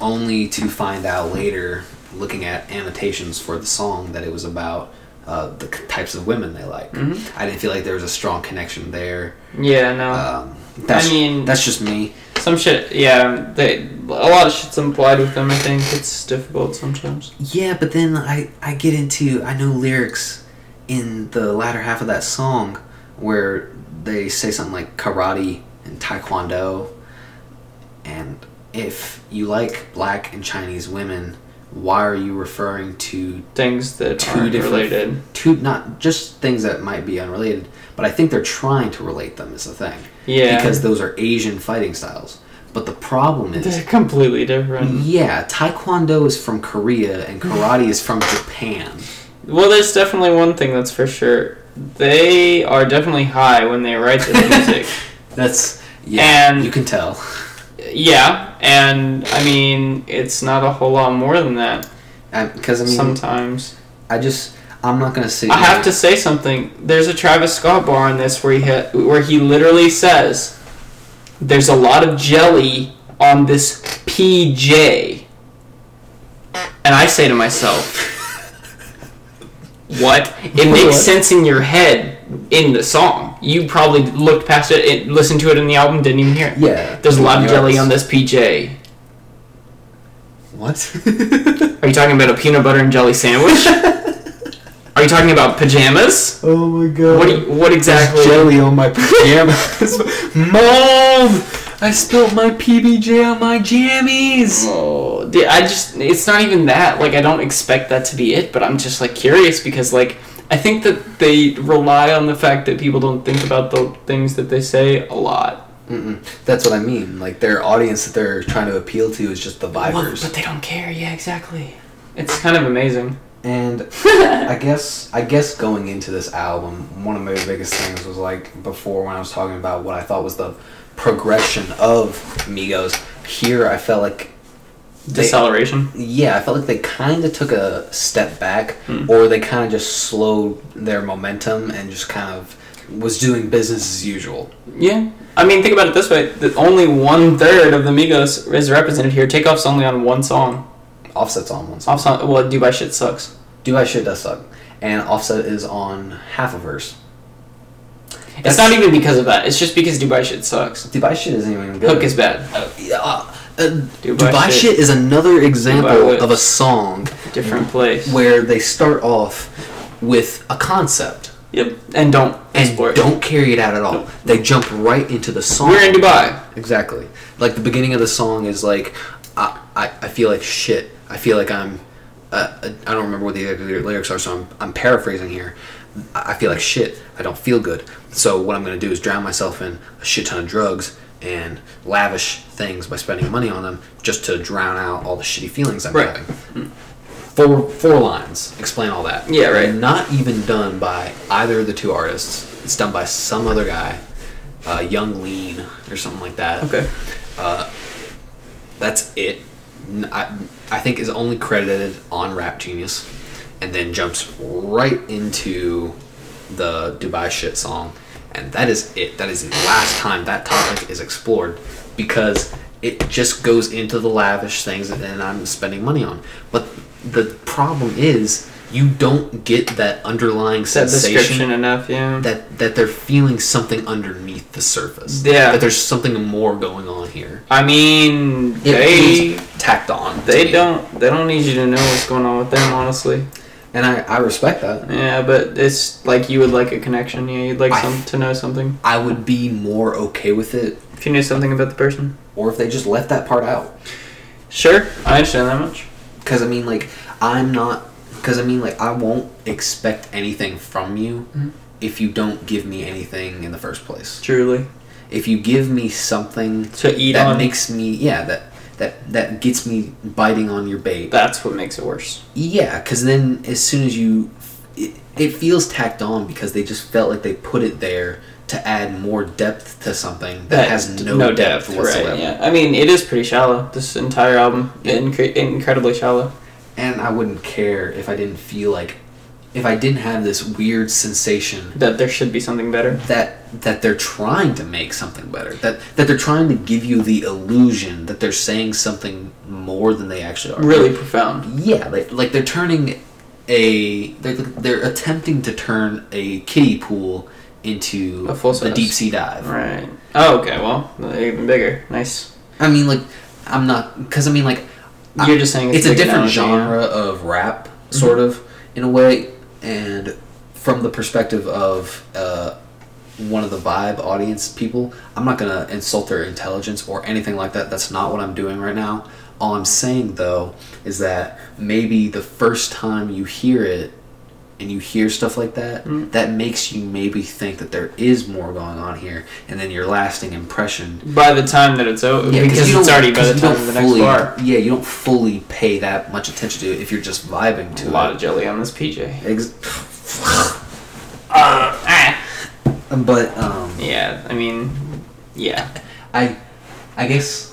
only to find out later, looking at annotations for the song, that it was about uh, the types of women they like. Mm-hmm. I didn't feel like there was a strong connection there. Yeah, no. Um, that's, mean- that's just me. Some shit, yeah, they, a lot of shit's implied with them, I think. It's difficult sometimes. Yeah, but then I, I get into I know lyrics in the latter half of that song where they say something like karate and taekwondo and if you like black and Chinese women, why are you referring to Things that 2 aren't different related. two not just things that might be unrelated, but I think they're trying to relate them is the thing. Yeah. Because those are Asian fighting styles. But the problem is They're completely different. yeah, Taekwondo is from Korea and karate is from Japan. Well, there's definitely one thing that's for sure. They are definitely high when they write the [LAUGHS] music. That's yeah, And- you can tell. Yeah, and I mean, it's not a whole lot more than that uh, Because I, mean, sometimes. I just I'm not gonna sit. I have to say something. There's a Travis Scott bar in this where he ha- where he literally says, "There's a lot of jelly on this PJ," and I say to myself, [LAUGHS] "What? It makes sense in your head in the song. You probably looked past it, it listened to it in the album, didn't even hear it. Yeah. There's a lot of jelly on this PJ. What? [LAUGHS] Are you talking about a peanut butter and jelly sandwich? [LAUGHS] Are you talking about pajamas? oh my god. What? You, what exactly? Jelly on my pajamas, [LAUGHS] mom. I spilled my PBJ on my jammies. Oh, I just it's not even that. Like I don't expect that to be it, but I'm just like curious because like I think that they rely on the fact that people don't think about the things that they say a lot. Mm-mm. That's what I mean. Like their audience that they're trying to appeal to is just the Well, but they don't care. Yeah, exactly. It's kind of amazing. And [LAUGHS] I guess I guess going into this album, one of my biggest things was like before when I was talking about what I thought was the progression of Migos. Here, I felt like they, Deceleration. yeah, I felt like they kind of took a step back, Hmm. or they kind of just slowed their momentum and just kind of was doing business as usual. Yeah. I mean, think about it this way: that only one third of the Migos is represented here. Takeoff's only on one song. Offset's on one song. Offset. Well, Dubai shit sucks. Dubai shit does suck, and Offset is on half a verse. It's not even because of that. It's just because Dubai shit sucks. Dubai shit isn't even good. Hook is bad. Uh, yeah, uh, uh, Dubai Dubai, shit. shit. is another example of a song Different place. where they start off with a concept Yep. And don't and don't carry it out at all. They jump right into the song. We're in Dubai. Exactly. Like the beginning of the song is like, I, I, I feel like shit. I feel like I'm. Uh, I don't remember what the lyrics are, so I'm, I'm paraphrasing here. I I feel like shit. I don't feel good. So what I'm gonna do is drown myself in a shit ton of drugs and lavish things by spending money on them just to drown out all the shitty feelings I'm Right. having. Four four lines explain all that. Yeah, right. Not even done by either of the two artists. It's done by some other guy, uh, Yung Lean or something like that. Okay. Uh, that's it. I, I think is only credited on Rap Genius, and then jumps right into the Dubai shit song, and that is it. That is the last time that topic is explored because it just goes into the lavish things that I'm spending money on. But the problem is you don't get that underlying That sensation enough, yeah. that that they're feeling something underneath the surface. Yeah. that there's something more going on here. I mean, It they tacked on. they don't they don't need you to know what's going on with them, honestly. And I, I respect that. Yeah, but it's like you would like a connection. Yeah, you'd like some to know something. I would be more okay with it, If you knew something about the person. or if they just left that part out. Sure, I understand that much. Because I mean, like, I'm not. Because I mean, like, I won't expect anything from you Mhm. if you don't give me anything in the first place. Truly. If you give me something To eat that on. makes me, yeah, that that that gets me biting on your bait. That's what makes it worse. Yeah, because then as soon as you, it, it feels tacked on because they just felt like they put it there to add more depth to something that, has no, depth, whatsoever. Right, yeah. I mean, it is pretty shallow. This entire album, incre- incredibly shallow. And I wouldn't care if I didn't feel like, if I didn't have this weird sensation That there should be something better. that that they're trying to make something better. That that they're trying to give you the illusion that they're saying something more than they actually are. Really profound. Yeah, like, like they're turning a they're, they're attempting to turn a kiddie pool into A full size. deep sea dive. Right. Oh, okay. Well, even bigger. Nice. I mean, like I'm not because I mean, like You're just saying it's, it's, a different genre of rap, sort of in a way, and from the perspective of uh, one of the vibe audience people, I'm not gonna insult their intelligence or anything like that. That's not what I'm doing right now. All I'm saying though is that maybe the first time you hear it and you hear stuff like that, Mm. that makes you maybe think that there is more going on here, and then your lasting impression By the time that it's over, because you it's don't- already by the time of the next fully, bar. Yeah, you don't fully pay that much attention to it if you're just vibing to it. A lot of jelly on this PJ. Ex- [LAUGHS] Uh, ah. but um, Yeah, I mean, yeah. I, I guess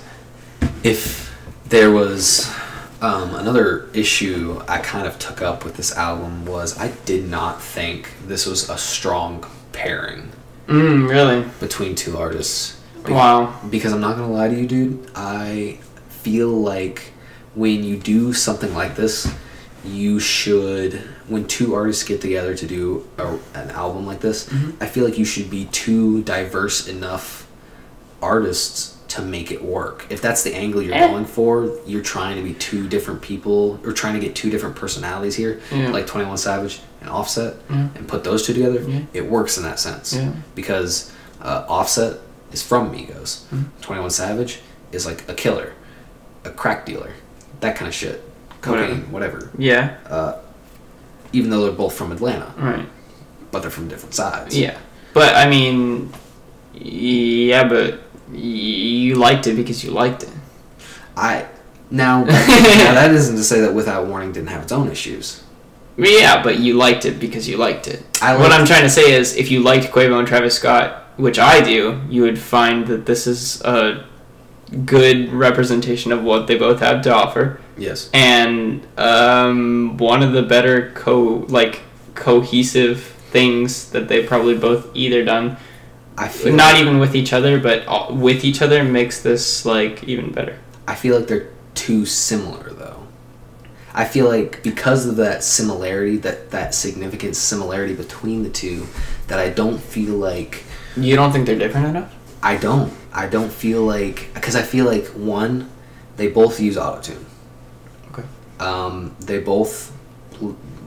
if there was um, another issue I kind of took up with this album was I did not think this was a strong pairing Mm, really? between two artists. Wow. Because I'm not gonna lie to you, dude. I feel like when you do something like this, you should. When two artists get together to do a, an album like this, Mhm. I feel like you should be two diverse enough artists to make it work. If that's the angle you're Eh. going for, you're trying to be two different people or trying to get two different personalities here, Yeah. like Twenty One Savage and Offset, Yeah. and put those two together. Yeah. It works in that sense because uh, Offset is from Migos. Twenty One Savage is like a killer, a crack dealer, that kind of shit, cocaine, whatever. Yeah. Uh, even though they're both from Atlanta, Right. but they're from different sides. Yeah. But I mean, yeah, but you liked it because you liked it. I now, [LAUGHS] now that isn't to say that Without Warning didn't have its own issues. Yeah, but you liked it because you liked it. I what I'm trying to say is, if you liked Quavo and Travis Scott, which I do, you would find that this is a good representation of what they both have to offer, Yes. and um, one of the better co like cohesive things that they've probably both either done. I feel Not even with each other, but all- with each other makes this like even better. I feel like they're too similar though. I feel like because of that similarity, that that significant similarity between the two, that I don't feel like You don't think they're different enough? I don't. I don't feel like because I feel like one, they both use autotune. Okay. Um, they both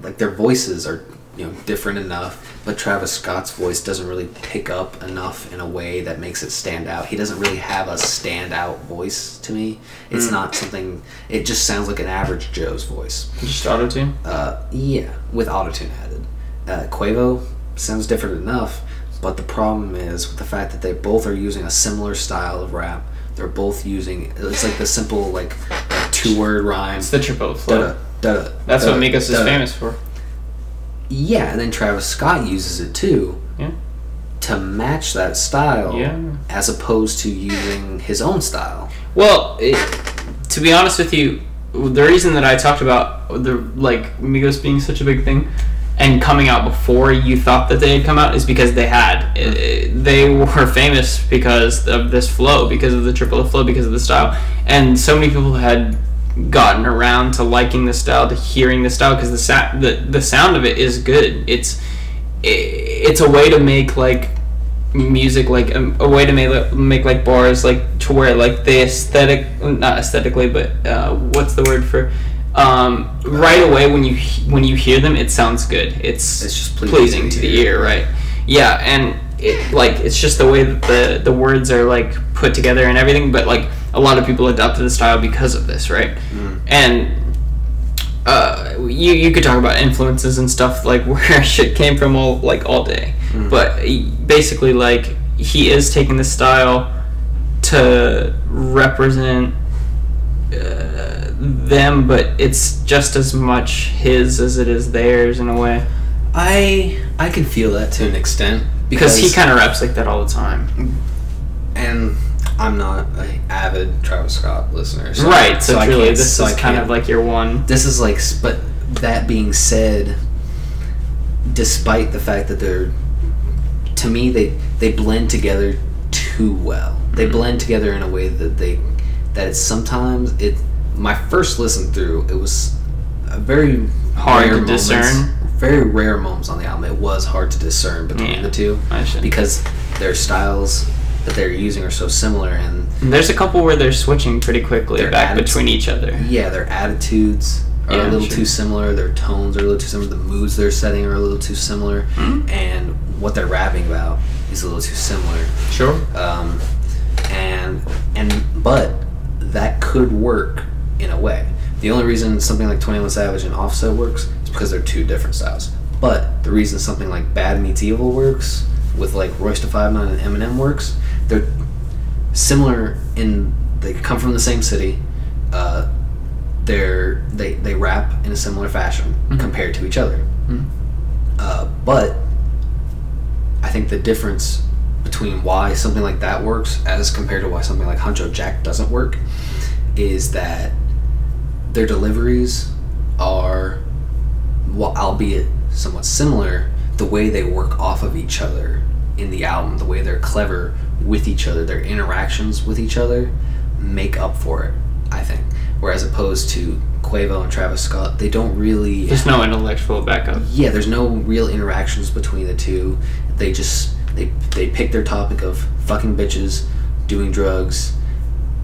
like their voices are you know different enough, but Travis Scott's voice doesn't really pick up enough in a way that makes it stand out. He doesn't really have a standout voice to me. It's Mm. not something. It just sounds like an average Joe's voice. Just auto tune. Uh, yeah, with autotune added. Uh, Quavo sounds different enough, but the problem is with the fact that they both are using a similar style of rap. They're both using it's like the simple like, two word rhyme. It's the triple flow. Da-da, da-da, That's what Migos is famous for. Yeah, and then Travis Scott uses it too. Yeah. To match that style, Yeah. as opposed to using his own style. Well, it, to be honest with you, the reason that I talked about the like Migos being such a big thing and coming out before you thought that they had come out is because they had. It- mm-hmm. it- they were famous because of this flow, because of the triple flow, because of the style, and so many people had gotten around to liking the style, to hearing the style, because the sa- the the sound of it is good. It's i it's a way to make like music like um, a way to make make like bars like to where like the aesthetic not aesthetically but uh, what's the word for um, right away when you when you hear them it sounds good. It's It's just pleasing pleasing, to the the ear right? Yeah and it like it's just the way that the the words are like put together and everything but like a lot of people adopted the style because of this right? And uh, you you could talk about influences and stuff like [LAUGHS] where shit came from all like all day, but basically like he is taking the style to represent uh, them, but it's just as much his as it is theirs in a way. I I can feel that to an extent Because he kind of raps like that all the time, and I'm not an avid Travis Scott listener, so right? So, can't- this so is I kind of like your one. this is like but that being said despite the fact that they're to me they they blend together too well they hmm. blend together in a way that they that it's sometimes it my first listen through it was a very Hard rare to moments- discern? very rare moments on the album it was hard to discern between Yeah, the two I because their styles that they're using are so similar and There's a couple where they're switching pretty quickly back between each other. yeah, their attitudes are Yeah, a little sure. too similar. Their tones are a little too similar. The moods they're setting are a little too similar, Mhm. and what they're rapping about is a little too similar. Sure. Um, and and but that could work in a way. The only reason something like Twenty One Savage and Offset works is because they're two different styles. But the reason something like Bad Meets Evil works with like Royce da Five Nine and Eminem works, they're similar in they come from the same city. Uh, they're they they rap in a similar fashion Mhm. compared to each other. Mhm. Uh, but I think the difference between why something like that works as compared to why something like Huncho Jack doesn't work is that their deliveries are, well, albeit somewhat similar, the way they work off of each other in the album, the way they're clever with each other, their interactions with each other make up for it, I think. Whereas opposed to Quavo and Travis Scott, they don't really There's no intellectual backup. yeah, there's no real interactions between the two. They just they they pick their topic of fucking bitches, doing drugs,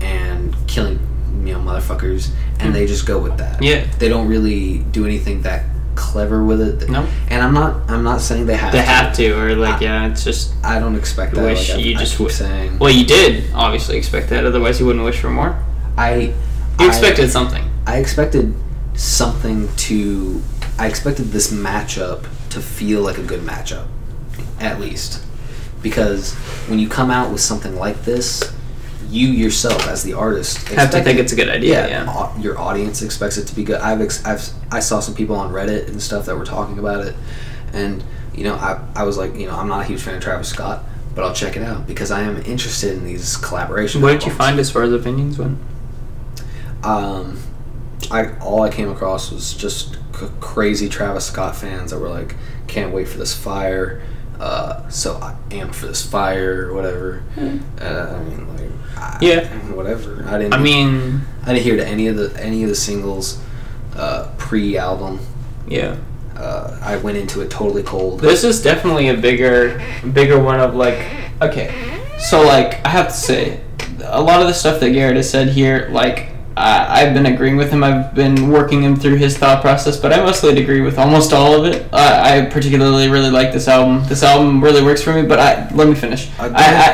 and killing you know motherfuckers, and hmm. they just go with that. Yeah. They don't really do anything that clever with it. No. And I'm not. I'm not saying they have. They to. have to, or like, I- yeah, it's just. I don't expect that. Wish like, you I just would- saying. Well, you did obviously expect that, otherwise you wouldn't wish for more. I. You I- expected something. I expected something to. I expected this matchup to feel like a good matchup, at least, because when you come out with something like this, you yourself as the artist Have to think it- it's a good idea. Yeah. au- your audience expects it to be good. I've, ex- I've I saw some people on Reddit and stuff that were talking about it, and you know I, I was like you know I'm not a huge fan of Travis Scott, but I'll check it out because I am interested in these collaborations. What did you find as far as opinions went? Um, I all I came across was just c- crazy Travis Scott fans that were like, "Can't wait for this fire." Uh, so I am for this fire or whatever. Uh, I mean, like, I. Yeah. whatever. I didn't. I mean, I didn't hear to any of the any of the singles uh, pre-album. yeah. Uh, I went into it totally cold. This is definitely a bigger, bigger one of like, okay, so like I have to say, a lot of the stuff that Garrett has said here, like I, I've been agreeing with him. I've been working him through his thought process, but I mostly agree with almost all of it. Uh, I particularly really like this album. This album really works for me. But I let me finish. I, I.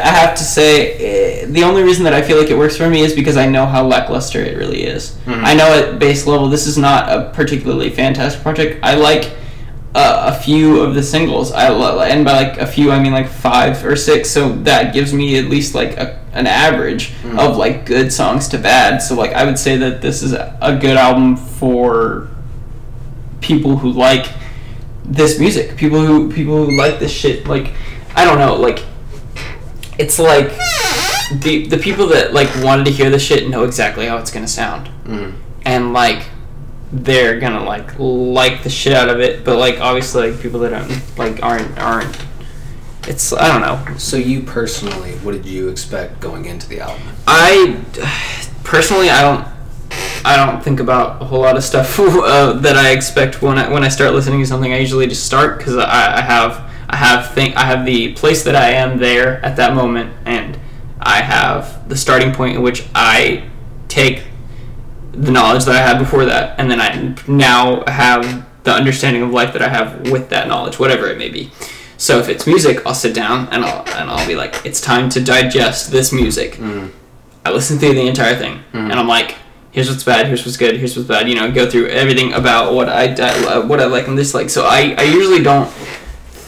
I have to say, eh, the only reason that I feel like it works for me is because I know how lackluster it really is. Mhm. I know at base level, this is not a particularly fantastic project. I like uh, a few of the singles. I and by like a few, I mean like five or six. So that gives me at least like a, an average Mhm. of like good songs to bad. So like I would say that this is a good album for people who like this music. People who people who like this shit. Like I don't know. Like it's like the the people that like wanted to hear the shit know exactly how it's gonna sound Mm. and like they're gonna like like the shit out of it but like obviously like people that don't like aren't aren't it's i don't know So you personally, what did you expect going into the album? i personally i don't i don't think about a whole lot of stuff [LAUGHS] uh, that i expect when i when i start listening to something i usually just start because I, I have i have think i have the place that i am there at that moment and i have the starting point in which i take the knowledge that I had before that, and then I now have the understanding of life that I have with that knowledge, whatever it may be. So if it's music, I'll sit down and I'll and I'll be like, it's time to digest this music. Mm. I listen through the entire thing, and I'm like, here's what's bad, here's what's good, here's what's bad. You know, go through everything about what I uh, what I like and dislike. So I I usually don't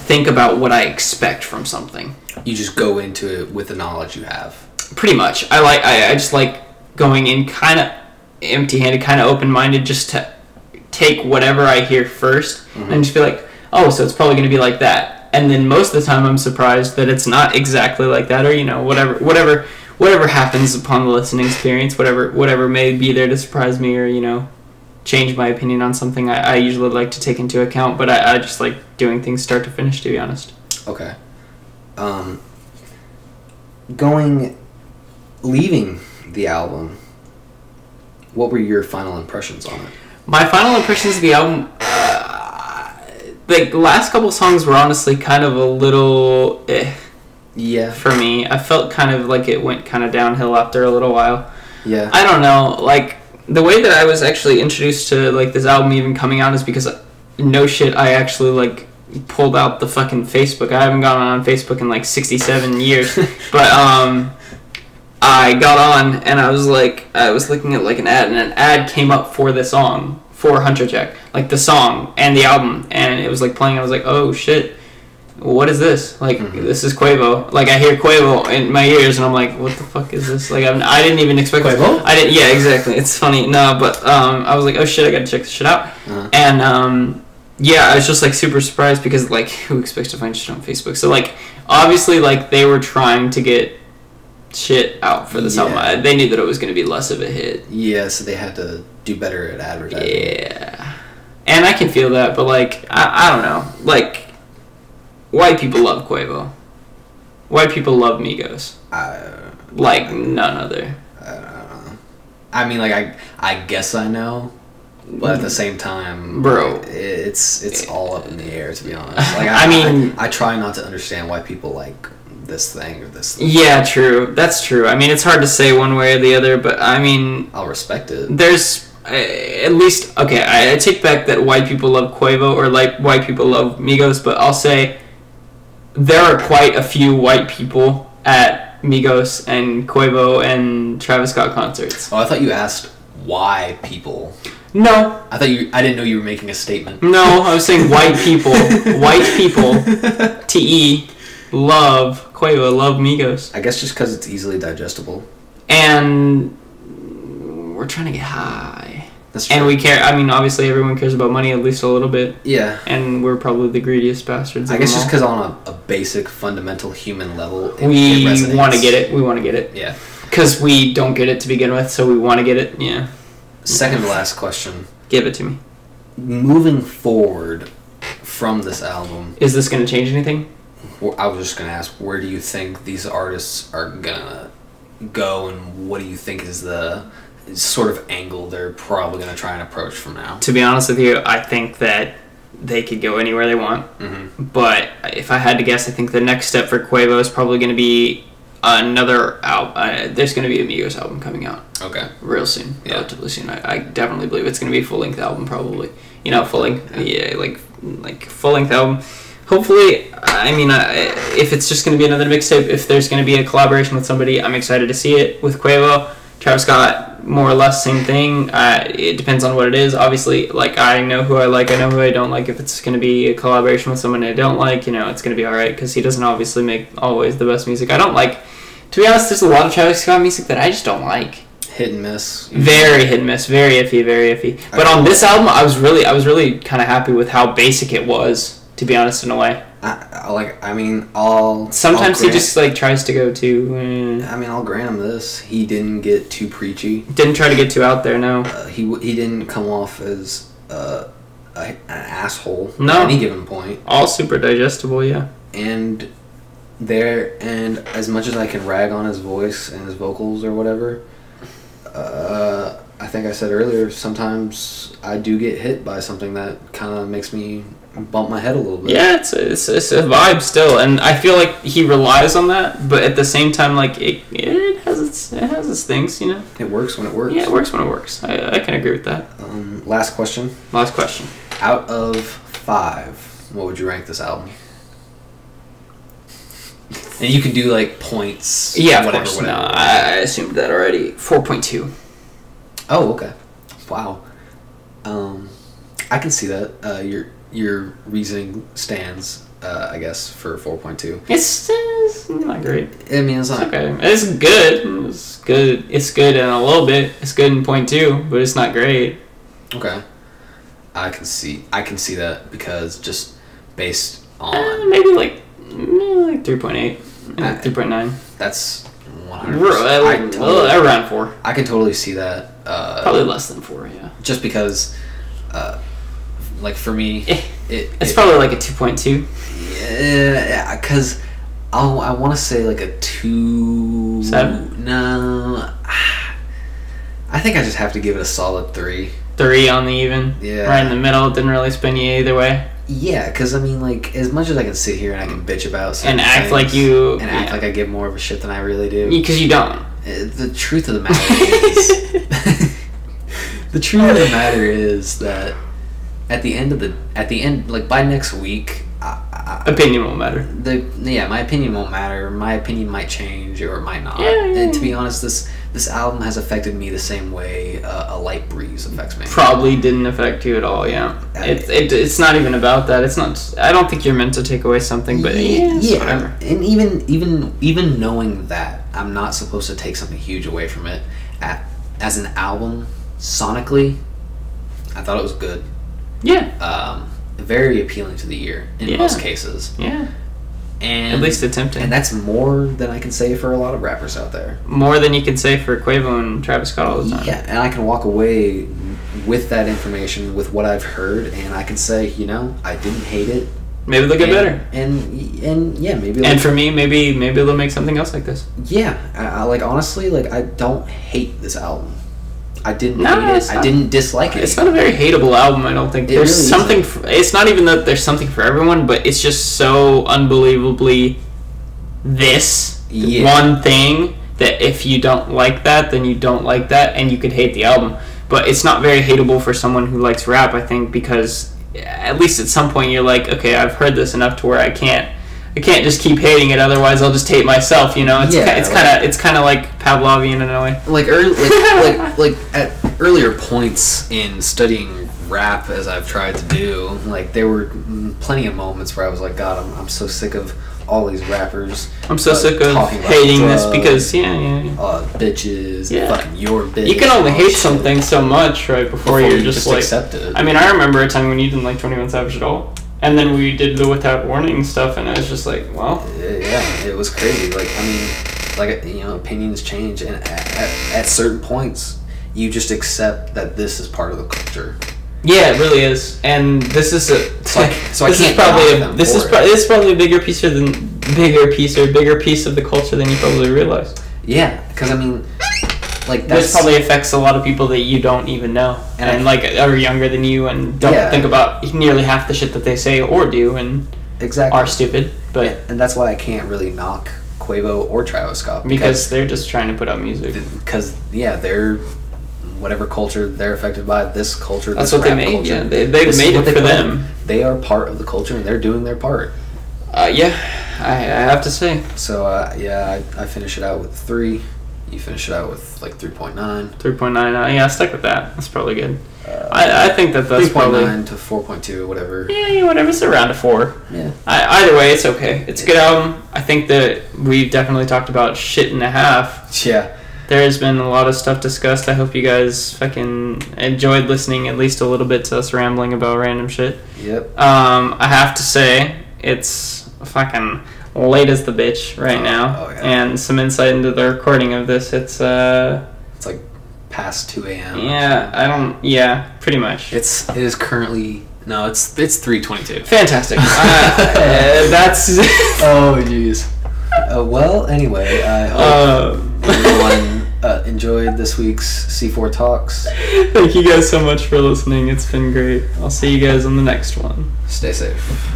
think about what I expect from something. You just go into it with the knowledge you have. pretty much i like i, I just like going in kind of empty-handed kind of open-minded just to take whatever i hear 1st and just be like oh so it's probably going to be like that. And then most of the time i'm surprised that it's not exactly like that or you know whatever whatever whatever happens upon the listening experience whatever whatever may be there to surprise me or you know change my opinion on something i, I usually like to take into account but I, I just like doing things start to finish to be honest. Okay. Um, going, leaving the album, what were your final impressions on it? My final impressions of the album, uh, the last couple songs were honestly kind of a little eh Yeah. for me. I felt kind of like it went kind of downhill after a little while. Yeah. I don't know, like the way that I was actually introduced to like this album even coming out is because no shit, I actually like pulled out the fucking Facebook. I haven't gone on Facebook in like 67 years, [LAUGHS] but um I got on and I was like I was looking at like an ad and an ad came up for the song for Huncho Jack, like the song and the album and it was like playing I was like, "Oh shit. What is this? Like Mhm. this is Quavo. Like I hear Quavo in my ears and I'm like, "What the fuck is this?" Like I'm, I didn't even expect Quavo? I didn't yeah, exactly. It's funny. No, but um I was like, "Oh shit, I got to check this shit out." Uh-huh. And um, yeah, I was just like super surprised because like [LAUGHS] who expects to find shit on Facebook? So like obviously like they were trying to get shit out for the Yeah. album. They knew that it was going to be less of a hit. Yeah, so they had to do better at advertising. Yeah, and I can feel that, but like I, I don't know, like white people love Quavo. White people love Migos. I, Like none other. I don't know. I mean, like I, I guess I know, but at the same time, Bro. it- it's it's all up in the air to be honest. Like [LAUGHS] I I, mean- I, I try not to understand why people like this thing or this. Thing. Yeah, true. That's true. I mean, it's hard to say one way or the other, but I mean, I'll respect it. there's I, at least okay. I, I take back that white people love Quavo or like white people love Migos, but I'll say there are quite a few white people at Migos and Quavo and Travis Scott concerts. Oh, I thought you asked why people. No, I thought you. I didn't know you were making a statement. no, I was saying white people. [LAUGHS] white people. T E love Quavo, love Migos, I guess just because it's easily digestible. and we're trying to get high. That's true. And we care. I mean, obviously, everyone cares about money at least a little bit, yeah. and we're probably the greediest bastards. I guess just because on a, a basic, fundamental human level, it, we want to get it. We want to get it Yeah. because we don't get it to begin with, so we want to get it. Yeah, Second to last question. give it to me. Moving forward from this album, Is this going to change anything? I was just gonna ask, where do you think these artists are gonna go, and what do you think is the sort of angle they're probably gonna try and approach from now? To be honest with you, I think that they could go anywhere they want. Mm-hmm. But if I had to guess, I think the next step for Quavo is probably going to be another album. Uh, there's going to be a Migos album coming out Okay. real soon, Yeah. relatively soon. I, I definitely believe it's going to be a full length album, probably. You know, full length, yeah, like like full length album. Hopefully, I mean, I, if it's just going to be another mixtape, if there's going to be a collaboration with somebody, I'm excited to see it with Quavo. Travis Scott, more or less same thing. Uh, it depends on what it is. Obviously, like I know who I like, I know who I don't like. If it's going to be a collaboration with someone I don't like, you know, it's going to be all right because he doesn't obviously make always the best music. I don't like. To be honest, there's a lot of Travis Scott music that I just don't like. Hit and miss. Very hit and miss, very iffy, very iffy. But on this album, I was really, I was really kind of happy with how basic it was. To be honest, in a way. I, like. I mean, I'll. Sometimes I'll he just like tries to go too. Eh. I mean, I'll grant him this. He didn't get too preachy. Didn't try to get too out there. No. Uh, he he didn't come off as uh, a, an asshole No. at any given point. All super digestible. Yeah. And there, and as much as I can rag on his voice and his vocals or whatever, uh, I think I said earlier. Sometimes I do get hit by something that kind of makes me bump my head a little bit. Yeah, it's it's, it's a vibe still, and I feel like he relies on that, but at the same time, like it, it has its it has its things, you know. It works when it works. Yeah, it works when it works. I, I can agree with that. Um, last question. Last question. Out of five, what would you rank this album? And you can do like points. Yeah, of whatever, course. whatever. No, I, assumed that already. Four point two. Oh, okay. Wow. Um, I can see that. Uh, your your reasoning stands. Uh, I guess for four point two. It's, it's not great. I mean, it's It's not. okay. It's good. It's good. It's good in a little bit. It's good in point two, but it's not great. Okay. I can see. I can see that because just based Uh, on maybe like mm, like three point eight, Uh, three point nine. that's one hundred. I Right, totally, around four. I can totally see that. Uh, Probably less than four. Yeah. just because, uh, like for me, Eh, it, It's it- probably like a two point two. Yeah, because oh, I want to say like a two. Seven? No, [SIGHS] I think I just have to give it a solid three. Three on the even. Yeah. Right in the middle. Didn't really spin you either way. Yeah, because I mean, like as much as I can sit here and I can bitch about And act things like you- and act yeah. like I give more of a shit than I really do. Because you don't. uh, the truth of the matter is, [LAUGHS] [LAUGHS] the truth of the matter is that at the end of the at the end, like by next week, I, I, Opinion won't matter. the yeah, my opinion won't matter. My opinion might change or it might not. Yeah, yeah, and to be honest, this this album has affected me the same way uh, a light breeze affects me. Probably didn't affect you at all. Yeah. It, it, it's not even about that. It's not. I don't think you're meant to take away something, but yeah, yeah, whatever. and even even even knowing that I'm not supposed to take something huge away from it. At, as an album, sonically, I thought it was good. Yeah. Um, very appealing to the ear in Yeah. most cases, Yeah. and At least attempting. and that's more than I can say for a lot of rappers out there. More than you can say for Quavo and Travis Scott all the time. Yeah, and I can walk away with that information, with what I've heard, and I can say, you know, I didn't hate it. Maybe they'll get and, better. And and yeah, maybe. And for me, maybe maybe they'll make something else like this. yeah, I, I like honestly, like I don't hate this album. I didn't No, hate it. I didn't dislike it. It's not a very hateable album. I don't think It there's really something. For, it's not even that there's something for everyone, but it's just so unbelievably this Yeah. one thing that if you don't like that, then you don't like that, and you could hate the album. but it's not very hateable for someone who likes rap. I think because at least at some point you're like, okay, I've heard this enough to where I can't. I can't just keep hating it, otherwise I'll just hate myself. You know, it's Yeah, ki- it's kind of it's kind of like Pavlovian in a way. like early, like, [LAUGHS] like like at earlier points in studying rap as I've tried to do, like there were plenty of moments where I was like, God, I'm, I'm so sick of all these rappers. I'm so uh, sick of hating this because yeah, yeah, yeah. uh, bitches, Yeah. fucking your bitch. You can only hate shit something so much right before, before you're just, just like. accept it. I mean, I remember a time when you didn't like Twenty One Savage at all, and then we did the Without Warning stuff, and I was just like, well, yeah, it was crazy. Like I mean, like you know, opinions change, and at, at, at certain points, you just accept that this is part of the culture. yeah, it really is. And this is a So I- so I this can't is probably a, this is pro- this is probably a bigger piece of than bigger piece or bigger piece of the culture than you probably realize. Yeah, because I mean, like This probably affects a lot of people that you don't even know, And and, like are younger than you, and don't Yeah. think about nearly half the shit that they say or do, and exactly are stupid. But yeah. and that's why I can't really knock Quavo or Travis Scott because they're just trying to put out music. because yeah they're whatever culture they're affected by this culture That's this what they made. culture, Yeah, they they made it they for them. they are part of the culture and they're doing their part Uh, yeah, I, I have to say, so uh, yeah I, I finish it out with three you finish it out with like 3.9 three point nine. Uh, yeah, stick with that. That's probably good. uh, I, I think that that's probably 3.9 to 4.2 whatever yeah, yeah, whatever. It's around a four. yeah I, either way, it's okay. It's a good album. I think that we've definitely talked about shit and a half. yeah There has been a lot of stuff discussed. I hope you guys fucking enjoyed listening at least a little bit to us rambling about random shit. yep Um, I have to say, it's fucking late as the bitch right Oh, now, oh, yeah. and some insight into the recording of this. It's uh, it's like past 2 a.m yeah, I don't, yeah, pretty much. it's it is currently no it's it's 3.22 Fantastic. uh, [LAUGHS] uh, that's [LAUGHS] [LAUGHS] oh jeez uh, well anyway I hope uh, everyone uh, enjoyed this week's C4 Talks. Thank you guys so much for listening. It's been great. I'll see you guys on the next one. Stay safe.